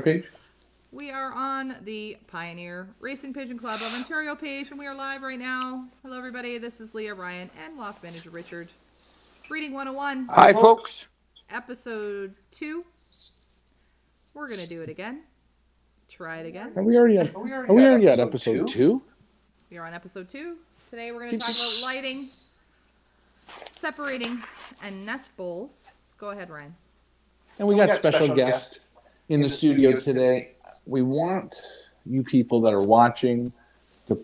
page? We are on the Pioneer Racing Pigeon Club of Ontario page, and we are live right now. Hello, everybody. This is Leah Ryan and Lost Manager Richard. Breeding 101, Hi, folks. episode 2. We're going to do it again. Try it again. Are we already at, are we already at episode two? We are on episode 2. Today, we're going to talk about lighting, separating, and nest bowls. Go ahead, Ryan. And we got special guest in the studio today. We want you people that are watching to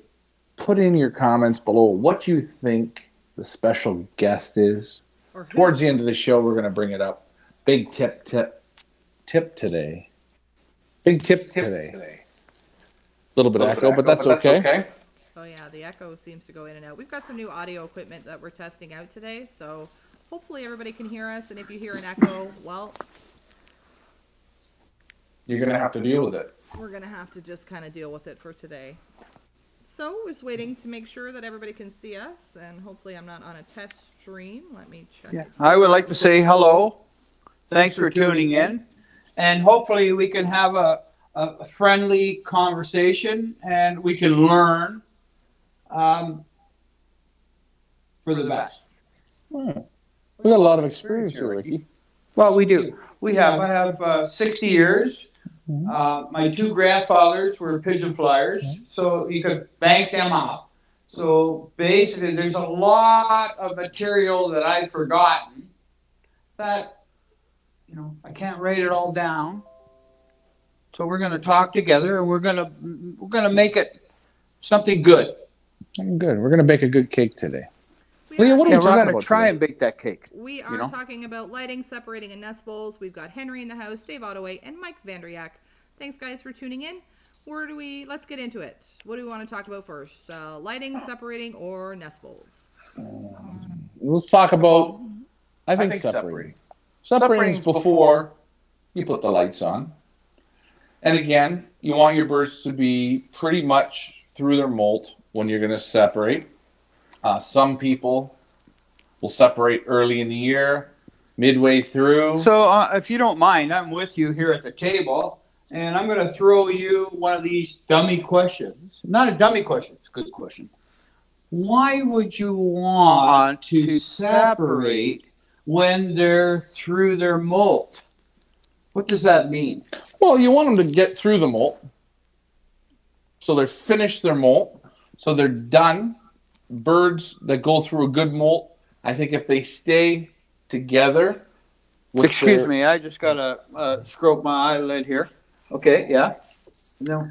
put in your comments below what you think the special guest is. Towards the end of the show, we're going to bring it up. Big tip, tip, tip today. Big tip today. A little bit of echo, but that's okay. Oh yeah, the echo seems to go in and out. We've got some new audio equipment that we're testing out today, so hopefully everybody can hear us. And if you hear an echo, well, You're going to have to deal with it. we're gonna have to just kind of deal with it for today. So we're just waiting to make sure that everybody can see us, and hopefully I'm not on a test stream. Let me check. Yeah. I would like to say hello. Thanks for tuning in. And hopefully we can have a, a friendly conversation and we can learn um, for the best. Hmm. We got a lot of experience here, Ricky. Well, we do. We have, I have uh, 60 years. Uh, my two grandfathers were pigeon flyers, so you could bank them off. So basically, there's a lot of material that I've forgotten that, you know, I can't write it all down. So we're going to talk together, and we're going to we're going to make it something good. Good. We're going to bake a good cake today. We Leah, are, what are Yeah, we we're talking going about to try today? and bake that cake. we are know? talking about lighting, separating, and nest bowls. We've got Henry in the house, Dave Ottaway, and Mike Vandriak. Thanks, guys, for tuning in. Where do we? Let's get into it. What do we want to talk about first? Uh, lighting, separating, or nest bowls? Let's talk about. I think, separating. Separating's before you put the lights on. And again, you want your birds to be pretty much through their molt when you're going to separate. Uh, some people will separate early in the year, midway through. So, uh, if you don't mind, I'm with you here at the table, and I'm going to throw you one of these dummy questions. Not a dummy question, it's a good question. Why would you want to separate when they're through their molt? What does that mean? Well, you want them to get through the molt. So they're finished their molt. So they're done. Birds that go through a good molt, I think if they stay together. Excuse their- me, I just got to uh, stroke my eyelid here. Okay, yeah. No.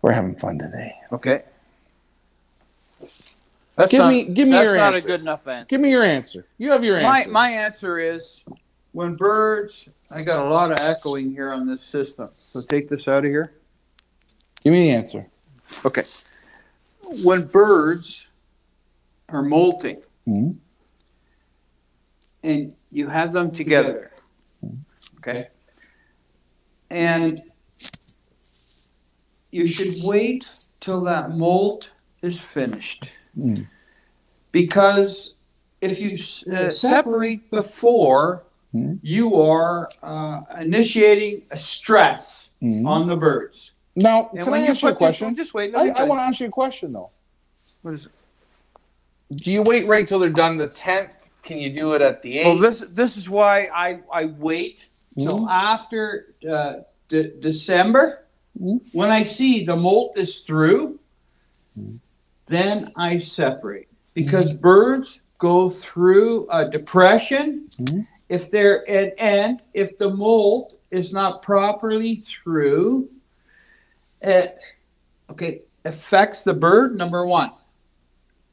We're having fun today. Okay. That's Give not, me- give me that's your not answer. a good enough answer. Give me your answer. You have your My, answer. my answer is when birds, I got a lot of echoing here on this system. So take this out of here. Give me the answer. Okay. When birds are molting Mhm. and you have them together, okay, and you should wait till that molt is finished. Mm. Because if you uh, separate before, Mhm. you are uh, initiating a stress Mhm. on the birds. Now, And can I you ask you a put this- question? just wait. I, I want to ask you a question though. What is it? Do you wait right till they're done the tenth? Can you do it at the eighth? Well, this this is why I I wait till Mhm. after uh, de- December Mhm. when I see the molt is through. Then I separate because birds go through a depression Mhm. if they're and, and if the molt is not properly through. It okay affects the bird. Number one.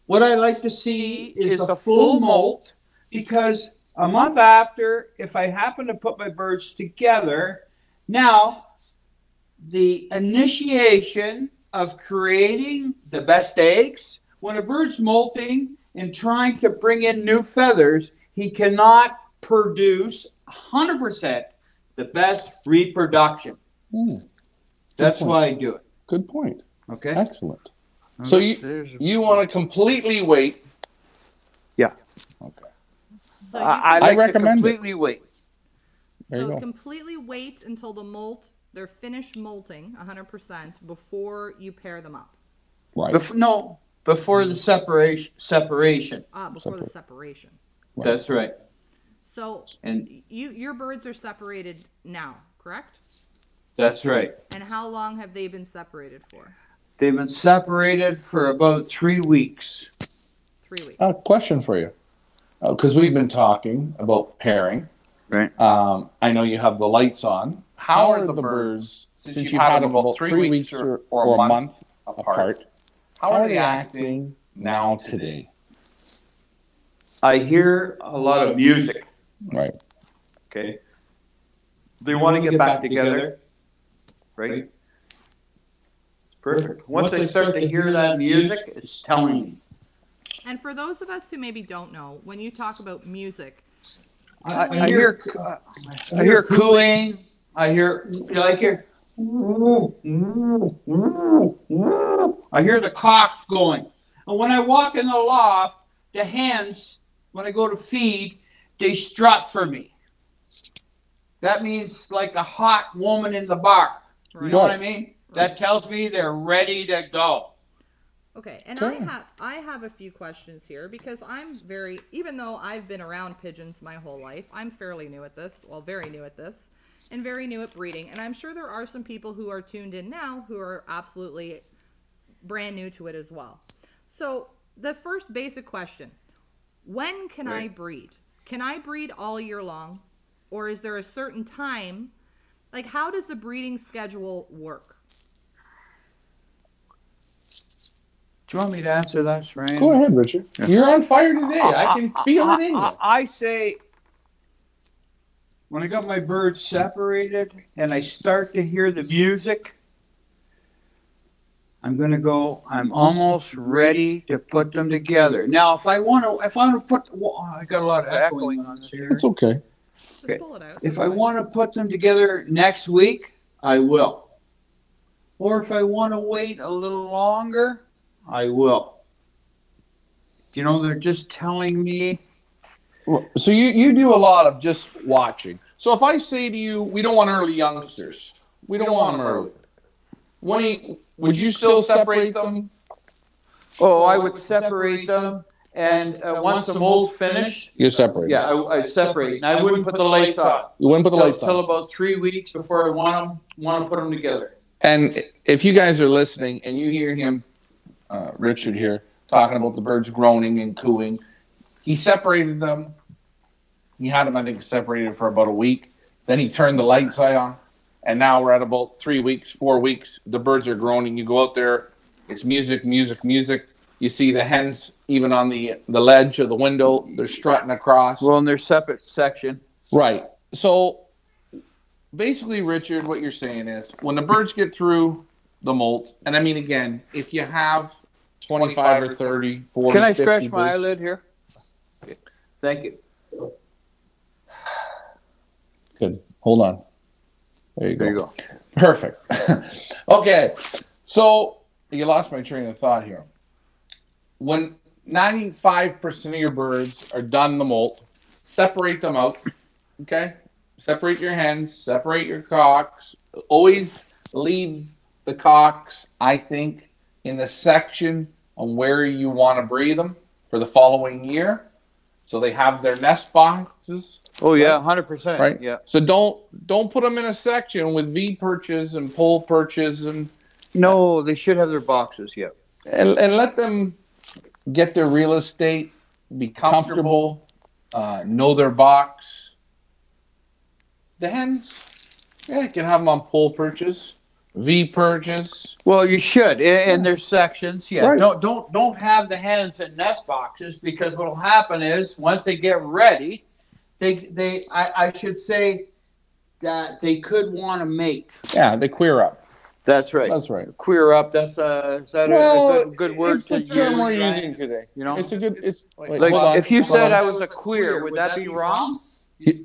What I like to see is, a full molt because a month after, if I happen to put my birds together, now the initiation of creating the best eggs, when a bird's molting and trying to bring in new feathers, he cannot produce 100% the best reproduction. Hmm, That's point. why I do it. good point. Okay. Excellent. So you There's- you want to completely wait? Yeah. Okay. So you I, I I recommend to it. wait. There you so completely wait until the molt they're finished molting 100% before you pair them up. Right. Bef- no, before the separation. Separation. Ah, before the separation. Right. That's right. So And you your birds are separated now, correct? that's right. And how long have they been separated for? They've been separated for about three weeks. Three weeks. A question for you, because we've been talking about pairing. Right. Um, I know you have the lights on. How are the birds since you've had them about three weeks or, or a month apart? How are they acting now today? I hear a lot of music. Right. Okay. They want to get back together, right? Perfect. Once they start to hear that music, it's telling me. And for those of us who maybe don't know, when you talk about music, I, I hear, I hear cooing. I hear, I hear. I hear the cocks going. And when I walk in the loft, the hens, when I go to feed, they strut for me. That means like a hot woman in the bar. You right? know what I mean? That tells me they're ready to go. Okay, and I have I have a few questions here because I'm very even though I've been around pigeons my whole life, I'm fairly new at this. Well, very new at this, and very new at breeding. And I'm sure there are some people who are tuned in now who are absolutely brand new to it as well. So the first basic question: When can I breed? Can I breed all year long, or is there a certain time? Like, how does the breeding schedule work? Do you want me to answer that, Ryan? Go ahead, Richard. You're on fire today. I can feel it in you. I, I say, when I got my birds separated and I start to hear the music, I'm gonna go. I'm almost ready to put them together. Now, if I want to, if I want to put, well, I got a lot of echoing on this here. It's okay. Okay. pull it out. If I want to put them together next week, I will. Or if I want to wait a little longer, I will. You know, they're just telling me So you, you do a lot of just watching. So if I say to you, we don't want early youngsters, we don't want them early. When you, would you still separate them? Oh, I would separate them, and uh, once the molt's finished, You separate. yeah, I, I'd separate, and I wouldn't put the lights on. You wouldn't put the lights Till on. about three weeks before I want them, want to put them together. And if you guys are listening and you hear him, uh, Richard here, talking about the birds groaning and cooing, he separated them. He had them, I think, separated for about a week. Then he turned the lights on, and now we're at about three weeks, four weeks. The birds are groaning. You go out there, it's music, music, music. You see the hens even on the the ledge of the window. They're strutting across. Well, in their separate section. Right. So basically, Richard, what you're saying is when the birds get through the molt, and I mean, again, if you have 25 or 30, 40, Can I 50 stretch my eyelid here? Thank you. Good. Hold on. There you go. There you go. Perfect. okay. So you lost my train of thought here. When 95% of your birds are done the molt, separate them out. Okay? Separate your hens, separate your cocks. Always leave the cocks, I think, in the section on where you want to breed them for the following year. So they have their nest boxes Oh yeah, hundred percent. Right. Yeah. so don't don't put them in a section with V perches and pole perches and No, they should have their boxes. Yeah. and, and let them get their real estate, be comfortable, uh, know their box. The hens, yeah, you can have them on pole perches, V perches. Well, you should and, in their sections. Yeah. Right. Don't don't don't have the hens in nest boxes because what'll happen is once they get ready, they they I, I should say that they could want to mate. Yeah, they queer up. That's right. That's right. Queer up. That's uh is that a- Well, a, good, good word it's to the term use? we're right? using today. You know, It's a good. It's wait, like hold on, if you hold said on. I was a queer, would that be wrong?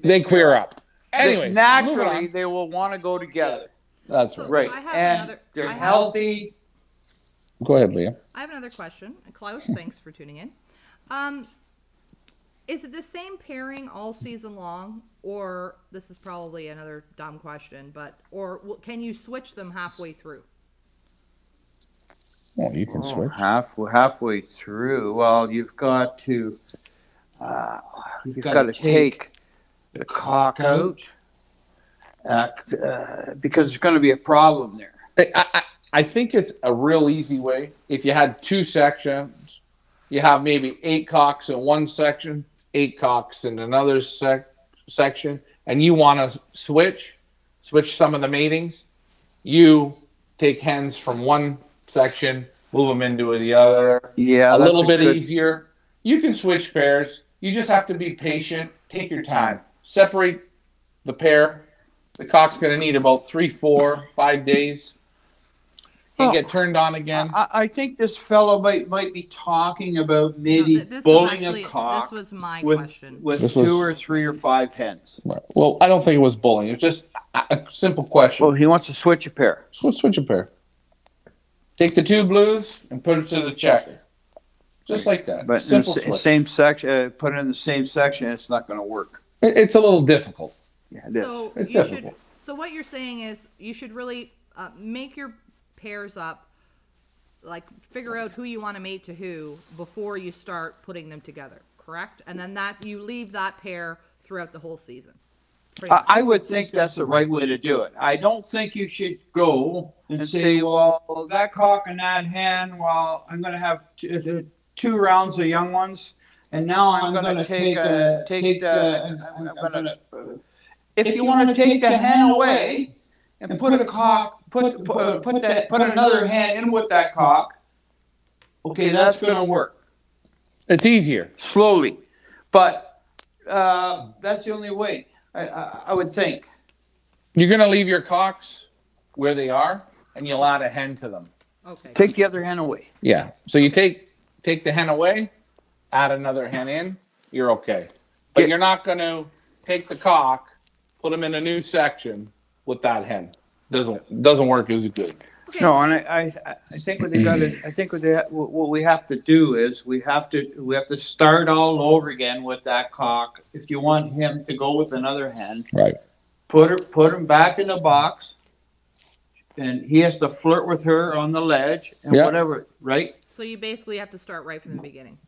they queer up. They- Anyways, moving naturally they will want to go together. That's So- right. Right. I have and another- they're I have- healthy. Go ahead, Leah. I have another question. Klaus, thanks for tuning in. Um, Is it the same pairing all season long, or this is probably another dumb question, but or w- can you switch them halfway through? Well, you can Oh, switch. half, halfway through, well, you've got to, uh, you've got to take the cock out. Act, uh, because there's gonna be a problem there. I, I, I think it's a real easy way. If you had two sections, you have maybe eight cocks in one section, eight cocks in another sec- section, and you want to switch, switch some of the matings. You take hens from one section, move them into the other. Yeah. a little bit good- easier. You can switch pairs. You just have to be patient. Take your time. Separate the pair. The cock's going to need about three, four, five days. Can Oh. get turned on again. I, I think this fellow might, might be talking about maybe No, th- this was bulling actually- a cock This was my with, question. with This two was- or three or five hens. Right. Well, I don't think it was bullying. It's just a, a simple question. Well, he wants to switch a pair. Switch, switch a pair. Take the two blues and put it to the checker. Just like that. But in the simple same section, uh, put it in the same section, it's not gonna work. It- it's a little difficult. Yeah, it is. So It's you should. So what you're saying is you should really uh, make your pairs up, like figure out who you want to mate to who before you start putting them together. Correct? And then that you leave that pair throughout the whole season. I. I would think that's the right way to do it. I don't think you should go and say, well, that cock and that hen, well, I'm gonna have two, two rounds of young ones. And now I'm gonna take, uh, take the, I'm gonna, if you wanna take the hen away and put a cock, put, put, put that, put another hen in with that cock, okay, that's gonna work It's easier. slowly. But, uh, that's the only way, I, I, I would think. You're going to leave your cocks where they are, and you'll add a hen to them. okay. Take the other hen away. Yeah. So you take take the hen away, add another hen in, you're okay. But Get- you're not going to take the cock, put them in a new section with that hen. Doesn't doesn't work as good. Okay. No, and I, I, I think what they got to, I think what they, what what we have to do is we have to, we have to start all over again with that cock. If you want him to go with another hen, Right. put her, put him back in the box. And he has to flirt with her on the ledge and Yeah. whatever, right? So you basically have to start right from the beginning.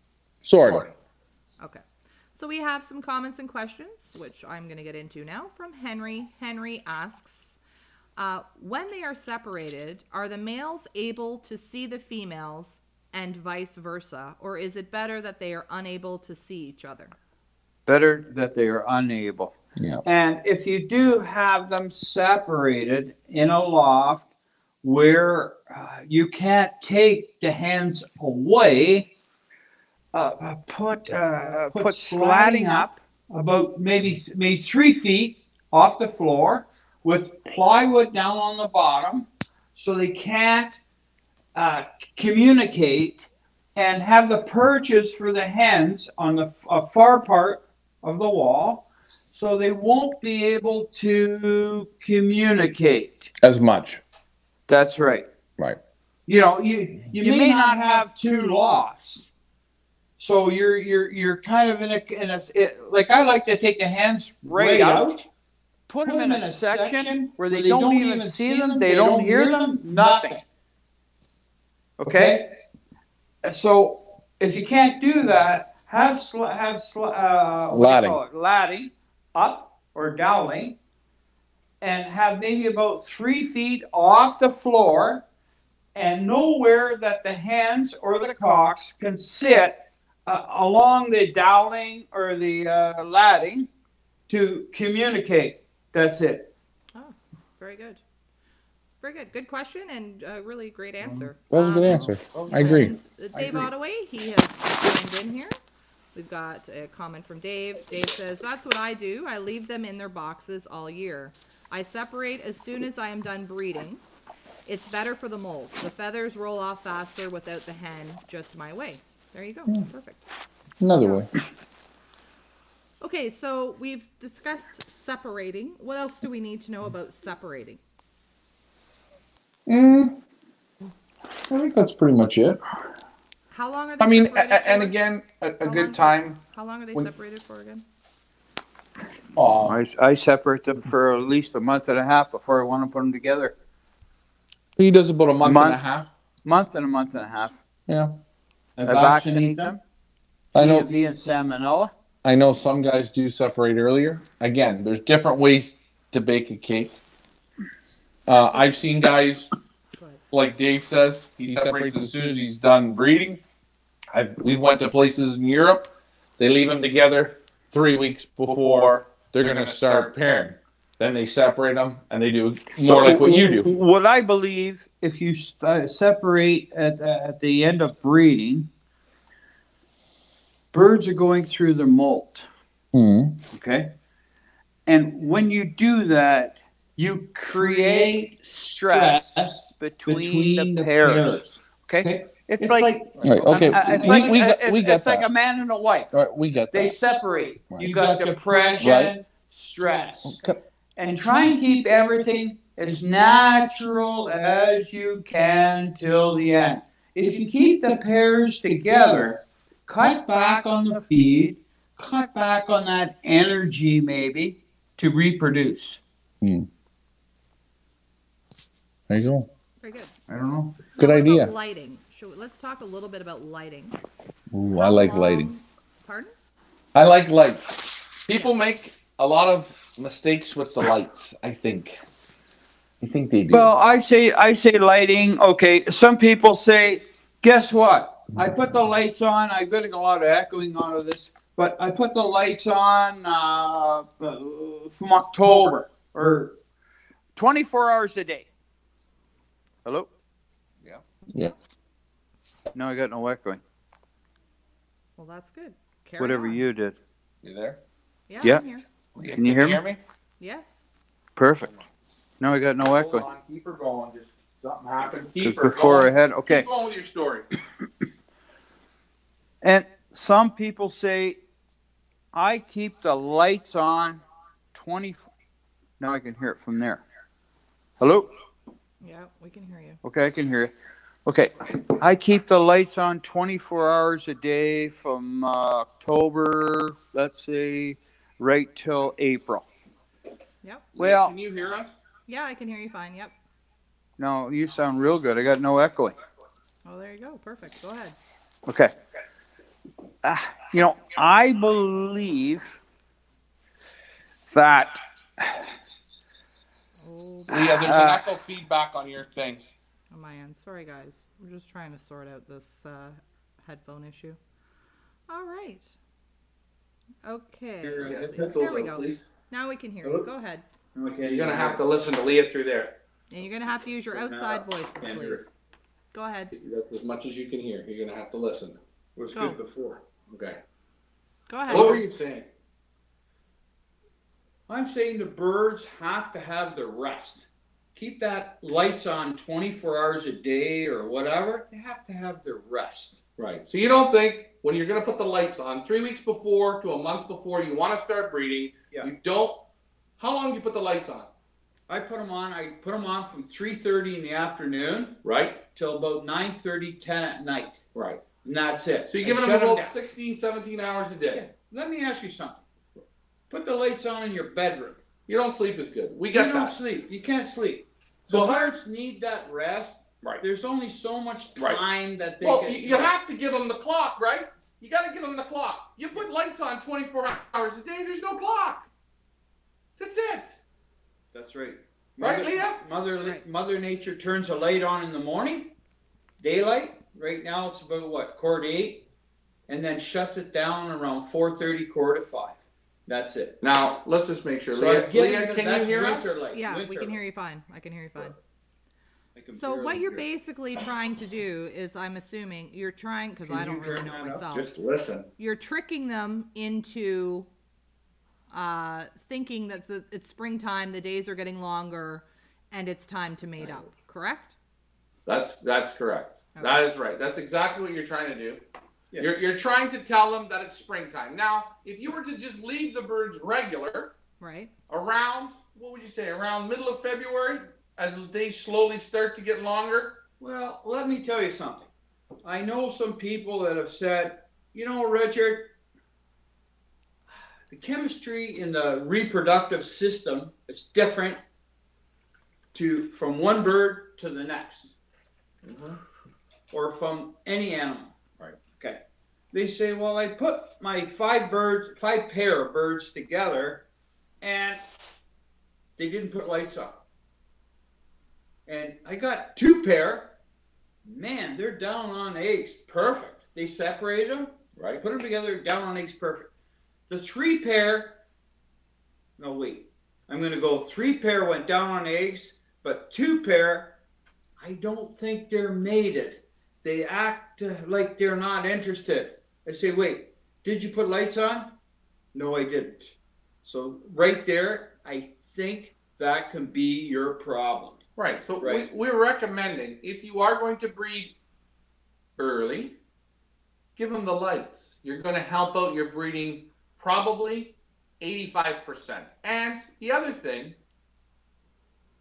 Sort of. Okay. So we have some comments and questions, which I'm going to get into now from Henry. Henry asks, uh, when they are separated, are the males able to see the females and vice versa, or is it better that they are unable to see each other? Better that they are unable. Yeah. And if you do have them separated in a loft where uh, you can't take the hands away, uh, uh, put uh, put slatting up about maybe maybe three feet off the floor with plywood down on the bottom, so they can't uh, communicate, and have the perches for the hens on the uh, far part of the wall so they won't be able to communicate. As much. That's right. Right. You know, you you, may, not have two lofts. So you're you're you're kind of in a in a it, like I like to take the hands right, out, put, them in a section where they, don't, even see them, they don't hear them, nothing. Okay. So if you can't do that, have sl- have sl- uh, what do you call it? latting up or dowling, and have maybe about three feet off the floor, and nowhere that the hands or the cocks can sit uh, along the dowling or the uh, latting to communicate. That's it. Oh, very good. Very good. Good question and uh, really great answer. That was a good Um, answer. I agree. And Dave Ottaway, he has joined in here. We've got a comment from Dave. Dave says, That's what I do. I leave them in their boxes all year. I separate as soon as I am done breeding. It's better for the molts. The feathers roll off faster without the hen, just my way. There you go. Perfect. Another way. Okay, so we've discussed separating. What else do we need to know about separating? Mm, I think that's pretty much it. How long are they I mean, a- separated a- and again, a, a How long? good time. How How long are they When- separated for again? Oh, I, I separate them for at least a month and a half before I want to put them together. he does about a month, and Month. a half. Month and a month and a half. Yeah, I vaccinate them. I know. B and salmonella. I know some guys do separate earlier. Again, there's different ways to bake a cake. Uh, I've seen guys, like Dave says, he separates as soon as he's done breeding. I've, we went to places in Europe. They leave them together three weeks before they're going to start pairing. Then they separate them and they do more like what you do. What I believe, if you st- separate at, at the end of breeding, birds are going through their molt. Hmm. Okay. And when you do that, you create stress between, the pairs. Okay? It's, like, Right, okay, uh, it's we, like, we, uh, got, it's, we got it's like a man and a wife. All right, we got that. They separate. Right. You got depression, Right. stress. Okay. And try and keep everything as natural as you can till the end. If you keep the pairs together, cut back on the feed, cut back on that energy maybe to reproduce. Hmm. There you go. Very good. I don't know. Good How about idea. Lighting. Should we, let's talk a little bit about lighting. Ooh, I like long- lighting. Um, pardon? I like lights. People make a lot of mistakes with the lights. I think. I think they do. Well, I say I say lighting. Okay, some people say, guess what? I put the lights on. I'm getting a lot of echoing out of this, but I put the lights on uh, from October or 24 hours a day. Hello. Yeah. Yeah. No, I got no echoing. Well, that's good. Carry Whatever on. you did. you there? Yeah. Yeah. I'm here. Can you hear me? me? Yes. Perfect. No, I got no Hold echoing. on, keep her going. Just something happened. Keep her before I going. had okay. Keep going with your story. And some people say, I keep the lights on 20. Now I can hear it from there. Hello? Yeah, we can hear you. Okay, I can hear you. Okay, I keep the lights on 24 hours a day from uh, October, let's say, right till April. Yep. Well- can you hear us? Yeah, I can hear you fine. Yep. No, you sound real good. I got no echoing. Oh, there you go. Perfect. Go ahead. Okay. Uh, you know, I believe that Oh, Leah, there's an echo feedback on your thing. on my end. Sorry, guys. We're just trying to sort out this uh, headphone issue. All right. Okay. There we go. please. Now we can hear you. Hello? Go ahead. Okay, You're gonna have to listen to Leah through there. And you're going to have to use your outside voices, Can't please. hear. Go ahead. That's as much as you can hear. You're gonna have to listen. was Go. good before. Okay. Go ahead. What were you saying? I'm saying the birds have to have the rest. Keep that lights on 24 hours a day or whatever. They have to have their rest. Right. So you don't think when you're going to put the lights on three weeks before to a month before you want to start breeding, Yeah. you don't. How long do you put the lights on? I put them on. I put them on from 3:30 in the afternoon Right. till about 9:30, 10 at night, Right. and that's it. So you're giving them 'em about down. 16, 17 hours a day. Yeah. Let me ask you something. Put the lights on in your bedroom. You don't sleep as good. We got You don't that. sleep. You can't sleep. So the birds need that rest. Right. There's only so much Right. time that they Well, can. you, you have to give them the clock, right? You got to give them the clock. You put lights on 24 hours a day. There's no clock. That's it. That's right. Right, Mother, Leah? Mother, Right. Mother Nature turns a light on in the morning, daylight. Right now it's about what quarter to eight, and then shuts it down around four thirty, quarter to five. That's it. Now let's just make sure. So Leah, Leah, can you hear us? winter light. Yeah, we can light. hear you fine. I can hear you fine. I can So what you're basically trying to do is, I'm assuming you're trying because Can I you don't really turn know that up? myself. Just listen. You're tricking them into uh, thinking that it's, it's springtime, the days are getting longer, and it's time to mate up. Correct? That's that's correct. That is right. That's exactly what you're trying to do. Yeah. You're, you're trying to tell them that it's springtime. Now, if you were to just leave the birds regular Right. around, what would you say, around middle of February, as those days slowly start to get longer? Well, let me tell you something. I know some people that have said, you know, Richard, the chemistry in the reproductive system is different to from one bird to the next, mm-hmm. or from any animal. Right. Okay. They say, well, I put my five birds, five pair of birds together, and they didn't put lights on. And I got two pair. Man, they're down on eggs. Perfect. They separated them, Right. put them together, down on eggs. Perfect. The three pair. No, wait. I'm going to go three pair went down on eggs, but two pair, I don't think they're mated. They act like they're not interested. I say, wait, did you put lights on? No, I didn't. So right there, I think that can be your problem. Right. So Right. We, we're recommending if you are going to breed early, give them the lights. You're going to help out your breeding probably 85%. And the other thing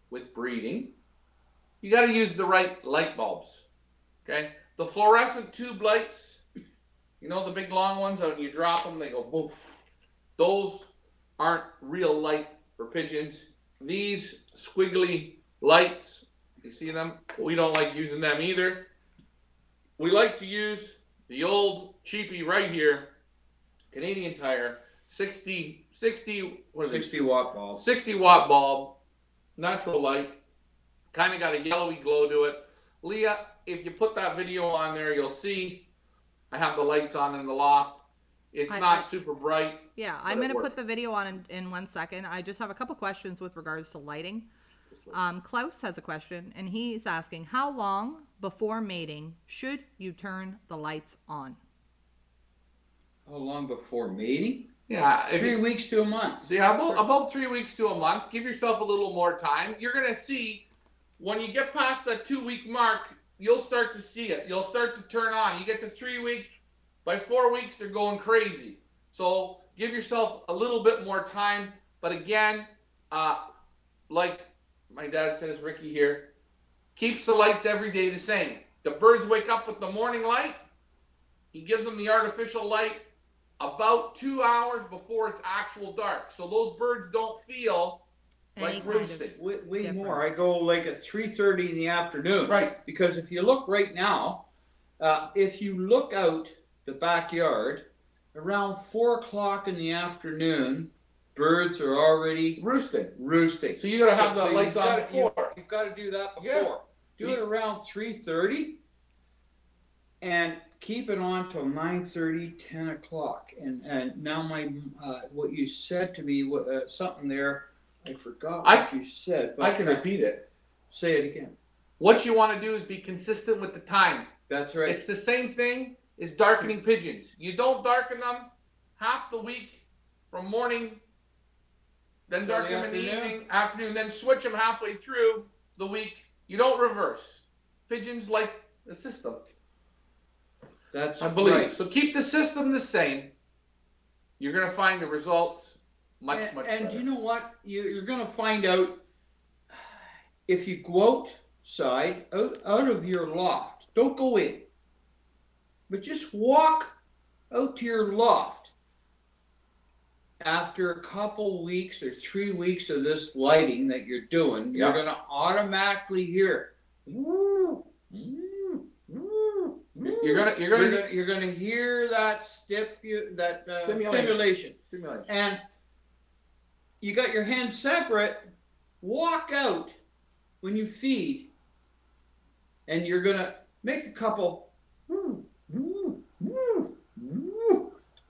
with breeding, you got to use the right light bulbs. Okay? The fluorescent tube lights, you know, the big long ones, when you drop them, they go boof. Those aren't real light for pigeons. These squiggly lights, you see them? We don't like using them either. We like to use the old cheapy right here, Canadian Tire, 60, 60, what is it? 60 watt bulbs. 60 watt bulb, natural light, kind of got a yellowy glow to it. Leah, if you put that video on there, you'll see I have the lights on in the loft. It's I- not I- super bright. Yeah, I'm going to put the video on in, in one second. I just have a couple questions with regards to lighting. Um, Klaus has a question, and he's asking, how long before mating should you turn the lights on? How long before mating? Yeah, Three you- weeks to a month. Yeah, about, about three weeks to a month. Give yourself a little more time. You're gonna see when you get past that two week mark, you'll start to see it. You'll start to turn on. You get to three weeks, by four weeks they're going crazy. So give yourself a little bit more time. But again, uh, like my dad says, Ricky here, keeps the lights every day the same. The birds wake up with the morning light. He gives them the artificial light about two hours before it's actual dark. So those birds don't feel Any like kind of- roosting. Way, way Different. more. I go like at 3.30 in the afternoon. Right. Because if you look right now, uh, if you look out the backyard, around 4 o'clock in the afternoon, birds are already Roosting. roosting. So you gotta have So- the so lights you've on gotta- you- before. You've got to do that before. Yeah. Do it around 3.30 and keep it on till 9.30, 10 o'clock. And, and now my, uh, what you said to me, what, uh, something there, I forgot I- what you said. But I can repeat it. Say it again. What you want to do is be consistent with the time. That's right. It's the same thing as darkening pigeons. You don't darken them half the week from morning, then Till the darken them in the evening, afternoon, then switch them halfway through the week. You don't reverse. Pigeons like the system. That's I believe. right. So keep the system the same. You're gonna find the results much, and, much and better. you know what? You, you're going to find out if you go outside, out, out of your loft, don't go in, but just walk out to your loft. After a couple weeks or three weeks of this lighting that you're doing, Yeah. you're going to automatically hear. "Woo, woo, woo, You're gonna, you're gonna gonna, you're gonna hear that stipu- that uh, Stimulation. stimulation. stimulation. and you got your hands separate. Walk out when you feed, and you're gonna make a couple.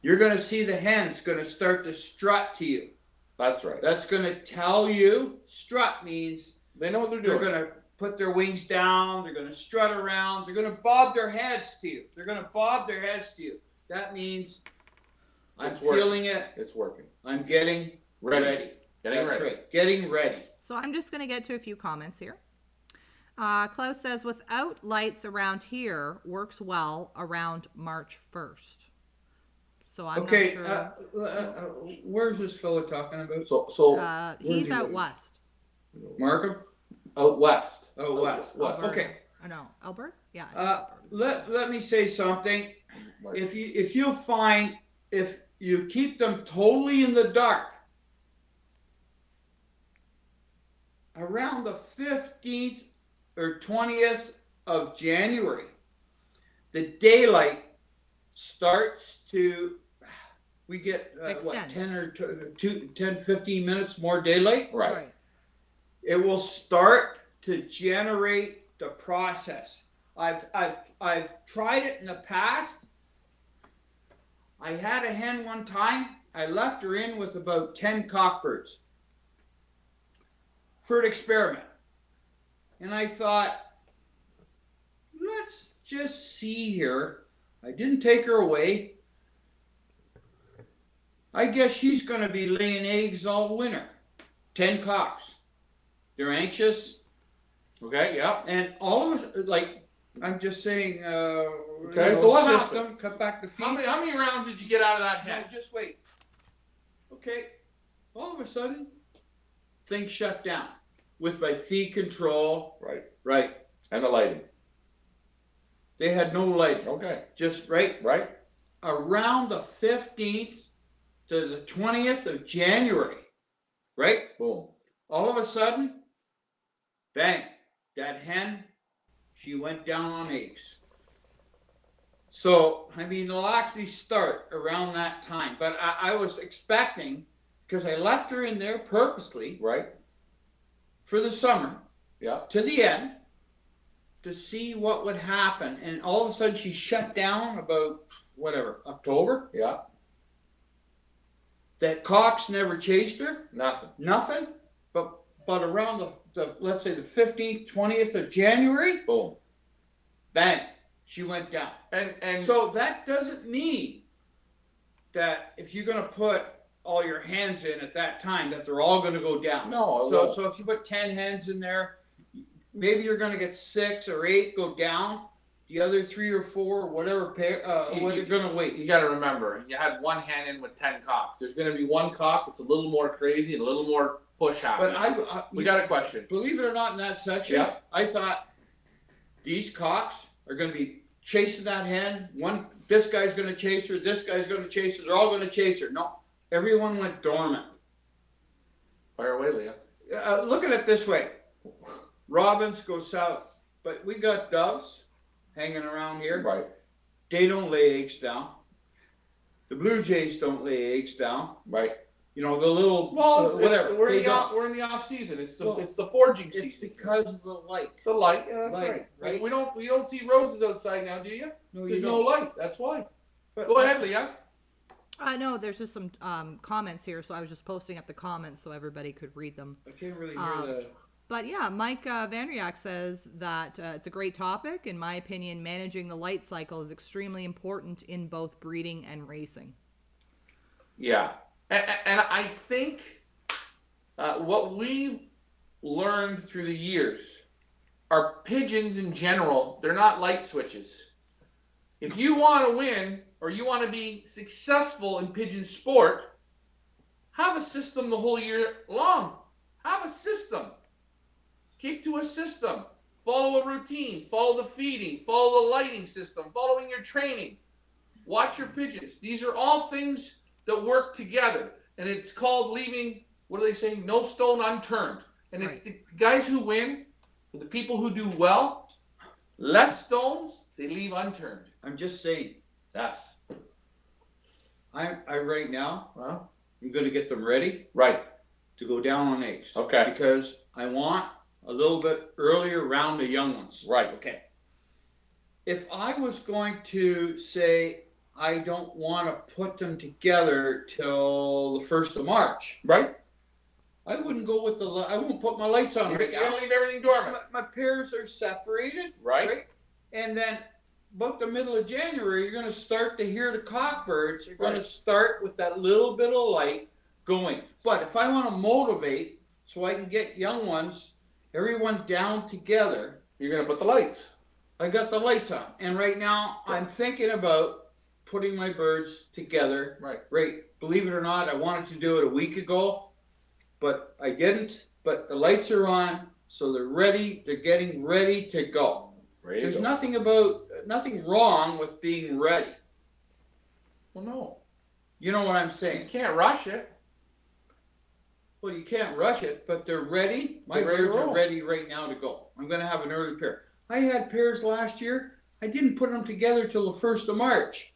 You're gonna see the hens gonna start to strut to you. That's right. That's gonna tell you strut means They know what they're doing. they're gonna put their wings down. They're gonna strut around. They're gonna bob their heads to you. They're gonna bob their heads to you. That means I'm It's working. feeling it. It's working. I'm getting Ready. ready. Getting That's ready. right. Getting ready. So I'm just going to get to a few comments here. Uh, Klaus says, without lights around here, works well around March 1st. So I'm okay. not Uh, sure. uh, uh, where's this fella talking about? So, so Uh, he's he out living? west. Markham. out west. Oh, Out west. west. Okay. I know. Albert? Yeah. Uh, let let me say something. If you if you find if you keep them totally in the dark. Around the 15th or 20th of January, the daylight starts to, we get uh, what, Extend. 10 or tw- two, 10, 15 minutes more daylight? Right. it will start to generate the process. I've, I've, I've tried it in the past. I had a hen one time. I left her in with about 10 cockbirds for an experiment. And I thought, let's just see here. I didn't take her away. I guess she's going to be laying eggs all winter. 10 cocks. They're anxious. Okay. Yeah. And all of us, like, I'm just saying, uh, Okay, so what system, cut back the feet. How many how many rounds did you get out of that No, just wait. Okay, all of a sudden, things shut down with my feed control. Right. Right, And the lighting. they had no light. Okay. Just right Right. around the 15th to the 20th of January. Right, Boom. all of a sudden, bang, that hen, she went down on eggs. So, I mean, it'll actually start around that time. But I, I was expecting, because I left her in there purposely Right. for the summer Yeah. to the end to see what would happen. And all of a sudden, she shut down about, whatever, October. Yeah. That cocks never chased her. Nothing. nothing. But but around the, the let's say the fifteenth, twentieth of January, Boom. bang, she went down. And and So that doesn't mean that if you're gonna put all your hands in at that time that they're all gonna go down. no. So won't. so if you put ten hens in there, maybe you're gonna get six or eight go down. The other three or four, whatever pair, uh, You- what you- you're gonna wait. you got to remember, you had one hen in with ten cocks. There's going to be one cock that's a little more crazy and a little more push happening. But I, I we got a question. believe it or not, in that section, Yeah. I thought these cocks are going to be chasing that hen. One, this guy's going to chase her. This guy's going to chase her. They're all going to chase her. No, everyone went dormant. Fire away, Leah. Uh, look at it this way: robins go south, but we got doves hanging around here. Right. They don't lay eggs down. The blue jays don't lay eggs down. Right. You know the little Well, uh, it's, whatever. It's, we're, in the off, we're in the off season. It's the Well, it's the foraging It's season. because of the light. It's the light. Yeah, that's Light, right. right? We don't we don't see roses outside now, do you? No, There's you no light. That's why. But- Go ahead, Leah. Uh, know there's just some um, comments here, so I was just posting up the comments so everybody could read them. I can't really hear Um, the. But yeah, Mike uh, Vandriak says that uh, it's a great topic. In my opinion, managing the light cycle is extremely important in both breeding and racing. Yeah, and, and I think uh, what we've learned through the years are pigeons in general. They're not light switches. If you want to win or you want to be successful in pigeon sport, have a system the whole year long. Have a system. Keep to a system. Follow a routine. Follow the feeding. Follow the lighting system. Following your training. Watch your pigeons. These are all things that work together. And it's called leaving, what are they saying? No stone unturned. And it's the guys who win, the people who do well, less stones, they leave unturned. I'm just saying. Yes. I I right now Well, I'm gonna get them ready right. to go down on eggs. Okay. Because I want a little bit earlier round the young ones. Right. Okay. If I was going to say I don't want to put them together till the first of March, Right? I wouldn't go with the. I won't put my lights on You're right going now. to leave everything dormant. My, my pairs are separated, Right? right? And then about the middle of January, you're going to start to hear the cockbirds. You're going Right. to start with that little bit of light going. But if I want to motivate so I can get young ones, everyone down together, You're going to put the lights. I got the lights on. And right now, I'm thinking about putting my birds together. Right. Right. Believe it or not, I wanted to do it a week ago, but I didn't. But the lights are on, so they're ready. They're getting ready to go. Ready to There's go. nothing about nothing wrong with being ready. Well, no. You know what I'm You saying? can't rush it. Well, you can't rush it, but they're ready. My They're ready birds are ready right now to go. I'm going to have an early pair. I had pairs last year. I didn't put them together till the first of March.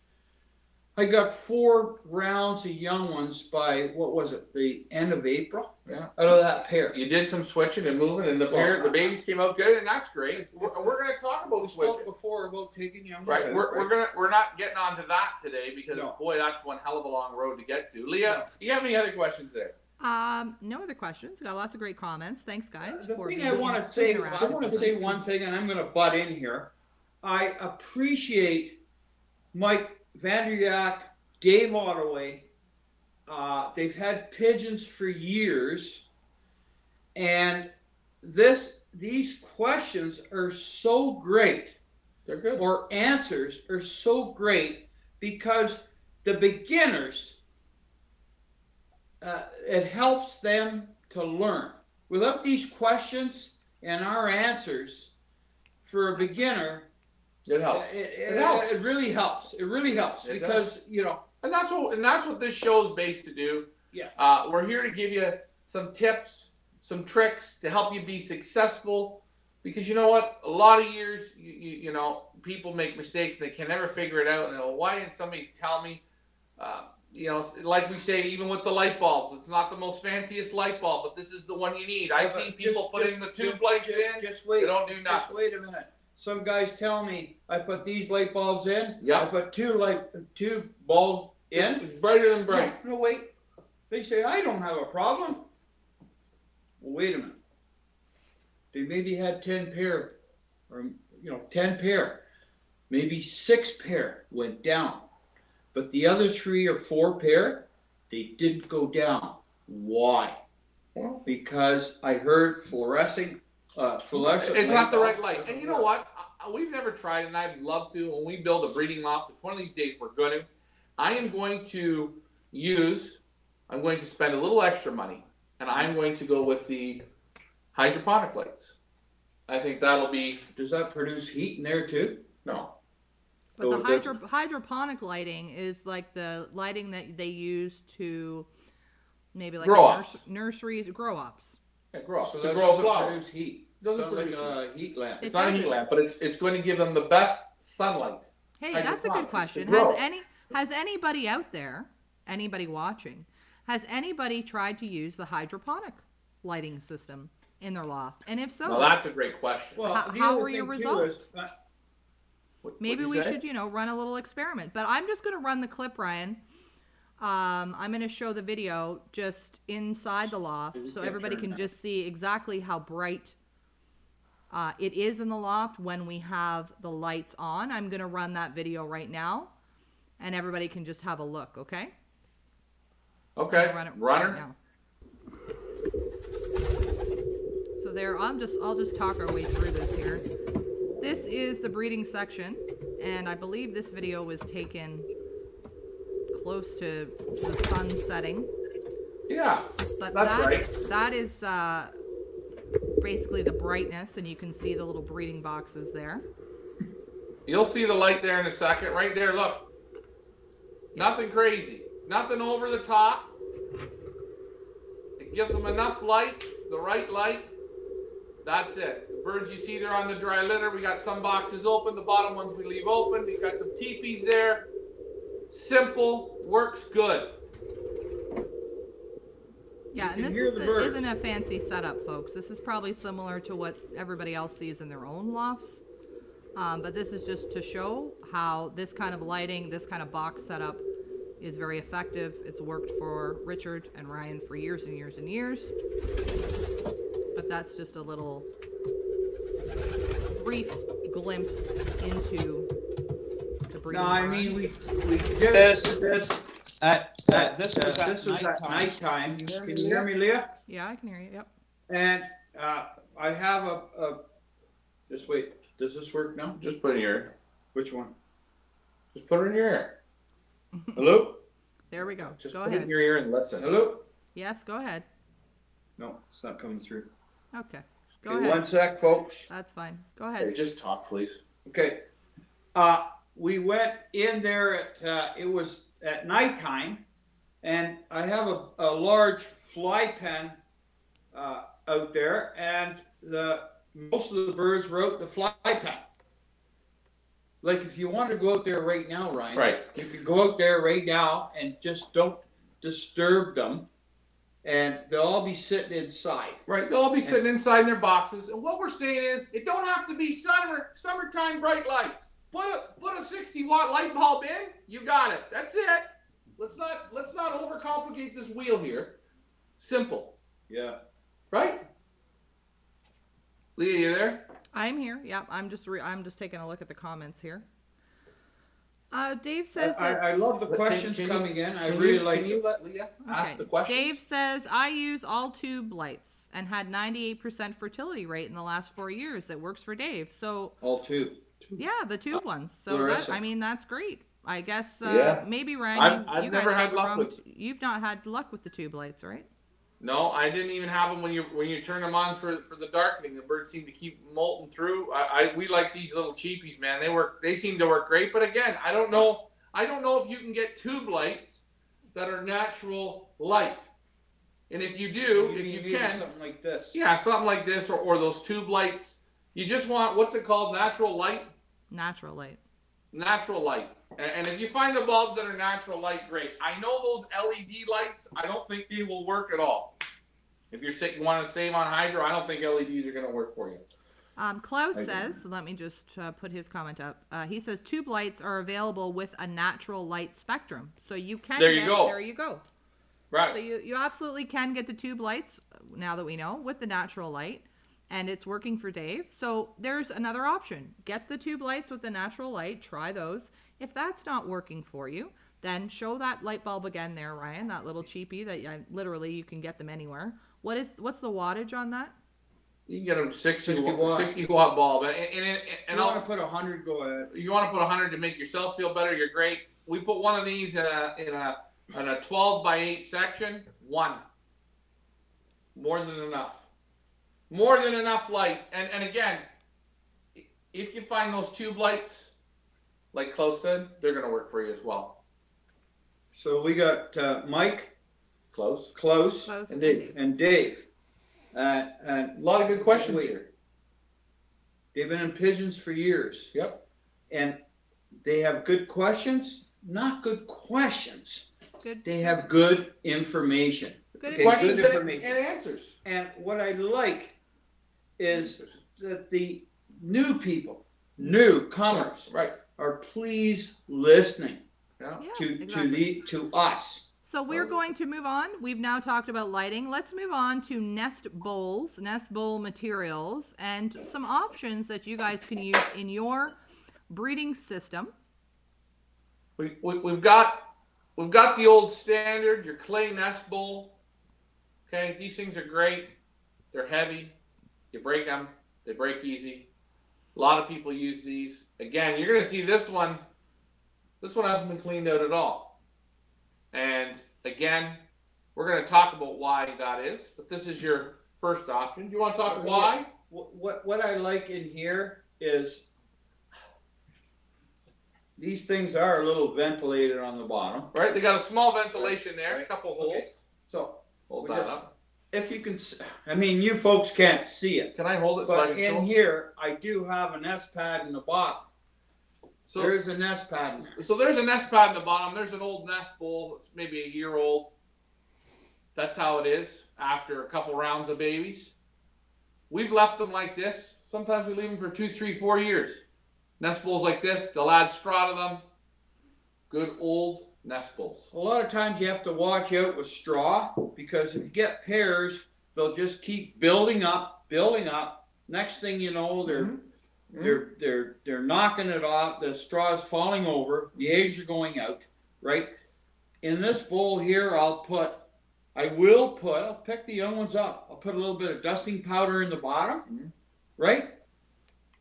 I got four rounds of young ones by what was it? The end of April. Yeah. Out of that pair. You did some switching and moving, and the Well, pair, the babies came out good, and that's great. We're, we're going to talk about switching. before about taking young Right, ones. we're, we're gonna we're not getting onto that today because No. boy, that's one hell of a long road to get to. Leah, No. you have any other questions there? Um, no other questions. Got lots of great comments. Thanks, guys. The thing I want to say, I want to say one thing, and I'm going to butt in here. I appreciate Mike Vanderyak, Dave Ottaway. Uh, they've had pigeons for years, and this these questions are so great, They're good. or answers are so great because the beginners uh, it helps them to learn. Without these questions and our answers, for a beginner, It helps, it, it, It helps. it really helps. It really helps It because you know. and that's what and that's what this show is based to do. Yeah. Uh, we're here to give you some tips, some tricks to help you be successful. Because you know what, a lot of years, you, you, you know, people make mistakes. They can never figure it out. And why didn't somebody tell me? Uh, you know, like we say, even with the light bulbs, it's not the most fanciest light bulb, but this is the one you need. I've seen people just- putting just- the tube just- lights just, in. Just wait. They don't do Just nothing. wait a minute. Some guys tell me I put these light bulbs in. Yeah. I put two light two bulb in. It's brighter than bright. No, no, wait. They say I don't have a problem. Well, wait a minute. They maybe had ten pair, or you know, ten pair. Maybe six pair went down, but the other three or four pair, they didn't go down. Why? Well, Because I heard fluorescing, uh, fluorescent. It's not the right light. And you know what? We've never tried, and I'd love to. When we build a breeding loft, which one of these days we're going to, I am going to use, I'm going to spend a little extra money, and I'm going to go with the hydroponic lights. I think that'll be, Does that produce heat in there too? no. But Oh, the hydro- hydroponic lighting is like the lighting that they use to maybe like Grow in ups. nurseries, grow ups. Yeah, grow up. So it's a that grow doesn't produce heat. Doesn't Sounds produce like a heat lamp. It It's not a heat doesn't. lamp, but it's, it's going to give them the best sunlight. Hey, that's a good question. Has any has anybody out there, anybody watching, has anybody tried to use the hydroponic lighting system in their loft? And if so, Well, that's a great question. Well, How- how were your thing, too, results? is, uh, What- maybe we say? should, you know, run a little experiment. But I'm just going to run the clip, Ryan. Um, I'm going to show the video just inside the loft so everybody can just see exactly how bright uh, it is in the loft when we have the lights on. I'm going to run that video right now, and everybody can just have a look. Okay? Okay, run it right runner. now. So there, I'm just, I'll just talk our way through this here. This is the breeding section, and I believe this video was taken close to the sun setting. Yeah, But That's that, right. that is uh, basically the brightness, and you can see the little breeding boxes there. You'll see the light there in a second. Right there, look. Nothing crazy. Nothing over the top. It gives them enough light, the right light. That's it. The birds you see there on the dry litter, we got some boxes open. The bottom ones we leave open. We've got some teepees there. Simple, works good. Yeah, can and this is the the, birds. isn't a fancy setup, folks. This is probably similar to what everybody else sees in their own lofts. Um, but this is just to show how this kind of lighting, this kind of box setup is very effective. It's worked for Richard and Ryan for years and years and years. But that's just a little brief glimpse into the breeding no, I mean we we did This- this. At, Uh, at, this was at this was nighttime. at nighttime. Can you hear Can me, you hear me, Leah? Yeah, I can hear you. Yep. And uh, I have a, a. Just wait. Does this work now? Just put it in your ear. Which one? Just put it in your ear. Hello. There we go. Just go put it ahead. in your ear and listen. Hello. Yes, go ahead. No, it's not coming through. Okay. Go Okay, ahead. one sec, folks. That's fine. Go Okay, ahead. just talk, please. Okay. Uh, we went in there at, uh, it was at nighttime and I have a, a large fly pen uh, out there, and the most of the birds were out in the fly pen. Like if you want to go out there right now, Ryan, Right. You could go out there right now and just don't disturb them, and they'll all be sitting inside. Right, they'll all be sitting inside in their boxes, and what we're saying is, it don't have to be summer, summertime bright lights. Put a put a sixty watt light bulb in, you got it. That's it. Let's not let's not overcomplicate this wheel here. Simple, Yeah. right? Leah, you there? I'm here. Yep, I'm just re- I'm just taking a look at the comments here. Uh, Dave I, says that. I, I love the questions can you- coming in. I Can really you, like. Can you let Leah ask the questions? Dave says I use all tube lights and had 98% fertility rate in the last four years. It works for Dave. So all two. yeah, the tube ones. So that, Larissa. I mean that's great. I guess uh, Yeah. maybe Ryan, I've- you, I've you never guys had got luck wrong with- You've not had luck with the tube lights, right? No, I didn't even have them when you when you turn them on for for the darkening. The birds seem to keep molting through. I, I we like these little cheapies, man. They work. They seem to work great. But again, I don't know. I don't know if you can get tube lights that are natural light. And if you do, if you need can, something like this. yeah, something like this or, or those tube lights. You just want what's it called? Natural light. Natural light. Natural light. And, and if you find the bulbs that are natural light, great. I know those LED lights. I don't think they will work at all. If you're sick, you want to save on hydro, I don't think LEDs are going to work for you. Um, Klaus I says, let me just uh, put his comment up. Uh, he says tube lights are available with a natural light spectrum, so you can. There you get, go. There you go. Right. So you, you absolutely can get the tube lights uh, now that we know with the natural light, and it's working for Dave. So there's another option. Get the tube lights with the natural light. Try those. If that's not working for you, then show that light bulb again there, Ryan. That little cheapie that uh, literally you can get them anywhere. What is what's the wattage on that? You can get them 60, 60 watt, watt. 60 watt bulb. And, and, and, and you want to put a hundred, go ahead. you want to put 100 to make yourself feel better, you're great. We put one of these in a, in a, in a 12 by 8 section. One. More than enough. More than enough light. And, and again, if you find those tube lights, like Klaus said, they're going to work for you as well. So we got uh, Mike, Close. Klaus, Close And Dave. and Dave. Uh, and A lot of good questions Wait. here. they've been in pigeons for years. Yep. And they have good questions, not good questions. Good. They have good information. Good Okay, questions good and- information. and answers. And what I like is that the new people, newcomers, Right. Are please listening Yeah. Yeah, to exactly. to the to us. So we're going to move on. We've now talked about lighting. Let's move on to nest bowls, nest bowl materials, and some options that you guys can use in your breeding system. We, we, we've got we've got the old standard, your clay nest bowl. Okay, these things are great. They're heavy. You break them, they break easy. A lot of people use these. Again, you're gonna see this one. This one hasn't been cleaned out at all. And again, we're gonna talk about why that is. But this is your first option. Do you want to talk why? What what, what I like in here is these things are a little ventilated on the bottom. Right? They got a small ventilation there, a Right. couple Okay. holes. So Hold We that just- up. If you can, s- I mean, you folks can't see it, Can I hold it so I but can in show? here I do have a nest pad in the bottom. So there is a nest pad in there. So there's a nest pad in the bottom. There's an old nest bowl. It's maybe a year old. That's how it is after a couple rounds of babies. We've left them like this. Sometimes we leave them for two, three, four years. Nest bowls like this. They'll add straw to them. Good old nest bowls. A lot of times you have to watch out with straw because if you get pairs, they'll just keep building up, building up. Next thing you know, they're Mhm. they're they're they're knocking it off. The straw is falling over. The eggs are going out. Right. In this bowl here, I'll put. I will put. I'll pick the young ones up. I'll put a little bit of dusting powder in the bottom. Mhm. Right.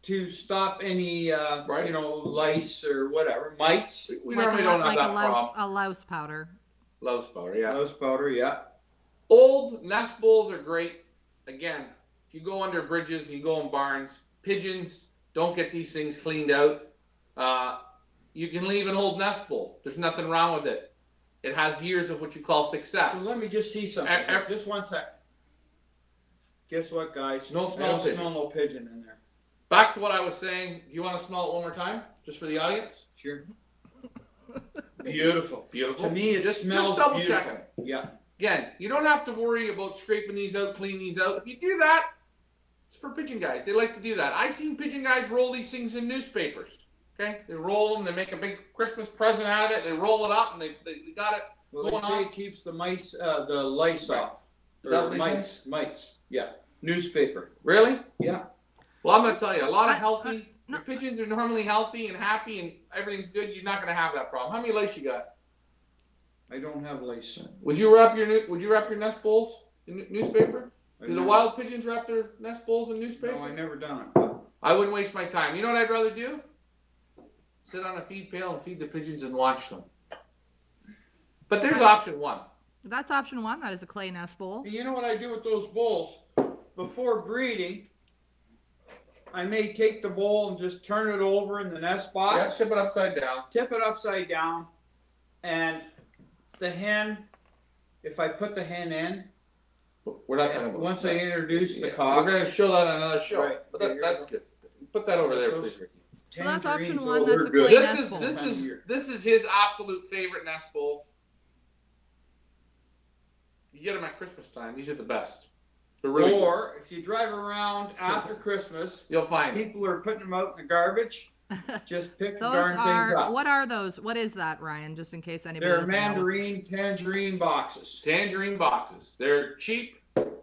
To stop any, uh, Right. you know, lice or whatever, mites. We, we like normally a, don't have like that a louse, problem. a louse powder. Low powder, yeah. Louse powder, yeah. Old nest bowls are great. Again, if you go under bridges, you go in barns, pigeons don't get these things cleaned out. Uh, you can leave an old nest bowl. There's nothing wrong with it. it has years of what you call success. So let me just see something. Eh, eh. just one sec. Guess what, guys? No I smell don't pigeon. smell no pigeon in there. Back to what I was saying. Do you want to smell it one more time, just for the audience? Sure. Beautiful. Beautiful. To me, it just, smells just double beautiful. checking. Yeah. Again, you don't have to worry about scraping these out, cleaning these out. If you do that, it's for pigeon guys. They like to do that. I've seen pigeon guys roll these things in newspapers. Okay, they roll them. They make a big Christmas present out of it. They roll it up, and they, they, they got it. Well, they say on. it keeps the mice, uh, the lice off. Is that what mites, mites. Yeah. Newspaper. Really? Yeah. Well, I'm gonna tell you, a lot of I- uh, healthy. I- no. Your pigeons are normally healthy and happy, and everything's good. You're not gonna have that problem. How many lice you got? I don't have lice. Would you wrap your new- Would you wrap your nest bowls in newspaper? I Do the never- wild pigeons wrap their nest bowls in newspaper? No, I never done it. I wouldn't waste my time. You know what I'd rather do? Sit on a feed pail and feed the pigeons and watch them. But there's option one. That's option one. That is a clay nest bowl. You know what I do with those bowls? Before breeding, I may take the bowl and just turn it over in the nest box. Yeah, box, tip it upside down. tip it upside down, and the hen, if I put the hen in, We're not talking about once I introduce the Yeah, cock, We're gonna show that on another show. Right. But that, that's good. Put that over there, please, Ricky. So that's option tangerines, one, that's a good. This nest is bowl. this Time of is this is his absolute favorite nest bowl. You get them at Christmas time. These are the best. They're really good. Or if you drive around after Christmas, You'll find it. people are putting them out in the garbage. Just pick the Those darn things up. what are those? What is that, Ryan? Just in case anybody. They're doesn't mandarin tangerine boxes. Tangerine boxes. They're cheap.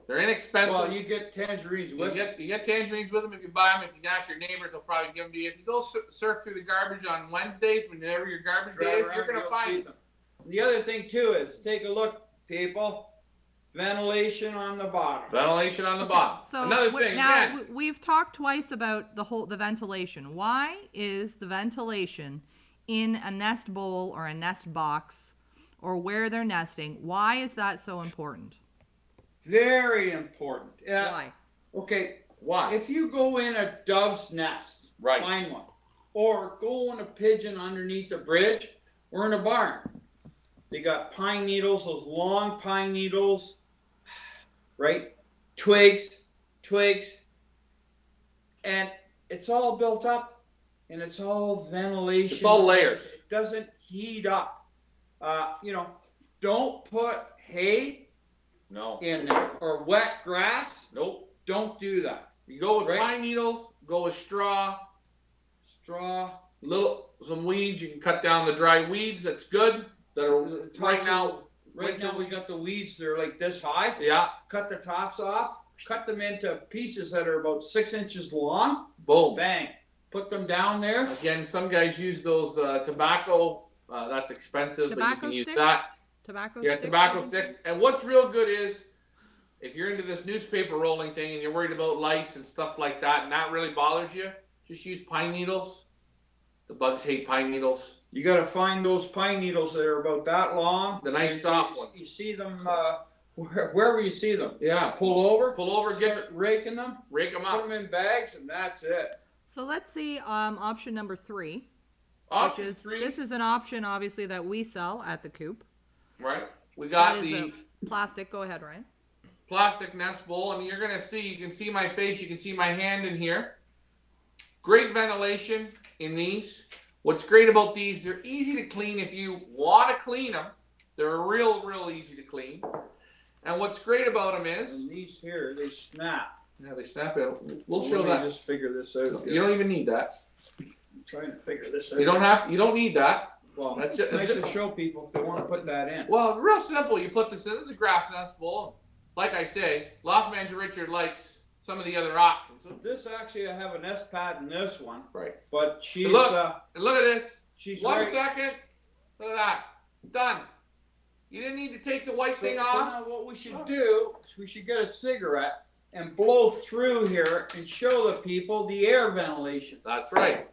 They're inexpensive. Well, you get tangerines You with it. get you get tangerines with them if you buy them. If you ask your neighbors, they'll probably give them to you. If you go surf through the garbage on Wednesdays, whenever your garbage day is, you're gonna find see them. The other thing too is take a look, people. Ventilation on the bottom. ventilation on the bottom. So Another w- thing, now again, we've talked twice about the whole the ventilation. Why is the ventilation in a nest bowl or a nest box or where they're nesting? Why is that so important? Very important. Yeah. Why? Okay. why? If you go in a dove's nest, Right. find one, or go in a pigeon underneath a bridge or in a barn. They got pine needles, those long pine needles, right? Twigs, twigs, and it's all built up, and it's all ventilation. It's all layers. It doesn't heat up. Uh, you know, don't put hay no, in there or wet grass. nope. Don't do that. You go with Right. pine needles. Go with straw. Straw. Little some weeds. You can cut down the dry weeds. That's good. That are right now. Right now we got the weeds. They're like this high. Yeah. Cut the tops off. Cut them into pieces that are about six inches long. Boom. Bang. Put them down there. Again, some guys use those uh, tobacco. Uh, that's expensive, but you Tobacco can use sticks? that. Tobacco. Yeah, sticks tobacco sticks. And what's real good is if you're into this newspaper rolling thing and you're worried about lice and stuff like that, and that really bothers you, just use pine needles. The bugs hate pine needles. You got to find those pine needles that are about that long. The nice And soft you, ones. You see them uh, where, wherever you see them. Yeah. Pull over. Pull over, get Start raking them. rake them up, Put up. them in bags, and that's it. So let's see um, option number three, Option which is three, this is an option obviously that we sell at the coop. right? We got is the a plastic. Go ahead, Ryan. plastic nest bowl, and you're gonna see. You can see my face. You can see my hand in here. Great ventilation in these. What's great about these? They're easy to clean if you want to clean them. They're real, real easy to clean. And what's great about them is, And these here, they snap. yeah, they snap it. We'll Let show me that. Just figure this out. You don't even need that. I'm trying to figure this out. You don't have. You don't need that. Well, That's it- nice that's to show people if they want to put that in. Well, real simple. You put this in. This is a grass nest bowl. Like I say, Loft Manager Richard likes some of the other options. So this actually, I have an S pad in this one, Right. but she's Look. uh, And look at this. she's One right. second. Look at that. Done. You didn't need to take the white So, thing so off. now what we should do is we should get a cigarette and blow through here and show the people the air ventilation. That's right.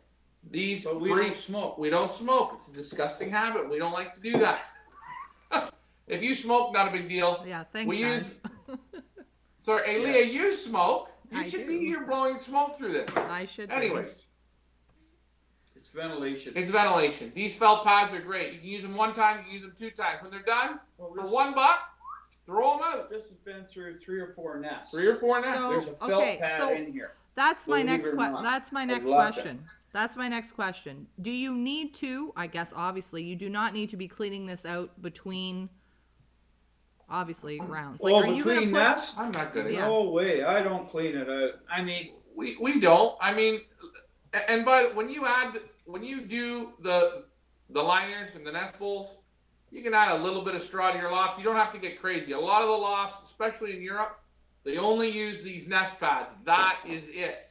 These But we breathe- don't smoke. we don't smoke. It's a disgusting habit. We don't like to do that. if you smoke, not a big deal. Yeah, thanks, We guys. Sorry, hey, Yeah. Leah, you smoke. You I should do. be here blowing smoke through this. I should. be. Anyways, It's ventilation. It's ventilation. These felt pads are great. You can use them one time, you can use them two times. When they're done, Well, for one buck, throw them out. this has been through three or four nests. Three or four nests. So- There's a felt okay, pad so- in here. That's my next it or question. That's my next left it. question. That's my next question. Do you need to? I guess obviously you do not need to be cleaning this out between, obviously rounds. Well, are you between put- nests? I'm not good at Yeah. No way. I don't clean it out. I mean, We we don't. I mean, and by when you add when you do the the liners and the nest bowls, you can add a little bit of straw to your loft. You don't have to get crazy. A lot of the lofts, especially in Europe, they only use these nest pads. That is it.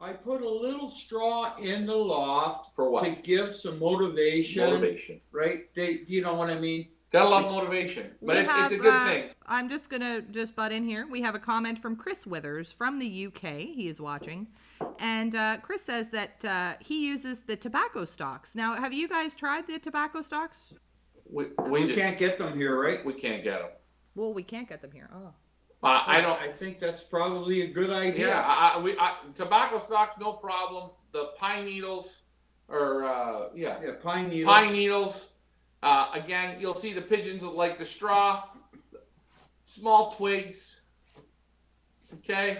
I put a little straw in the loft For what? to give some motivation, Motivation. right? They, you know what I mean? Gotta love motivation, but We it, it's a have, good uh, thing. I'm just gonna just butt in here. We have a comment from Chris Withers from the UK. He is watching, and uh, Chris says that uh, he uses the tobacco stalks. Now, have you guys tried the tobacco stalks? We, We, we just can't get them here, right? we can't get them. Well, we can't get them here. Oh, Uh, I don't. I think that's probably a good idea. Yeah, I, I, we I, tobacco stalks no problem. The pine needles, or uh, yeah, Yeah, pine needles. pine needles. Uh, again, you'll see the pigeons like the straw, small twigs. Okay,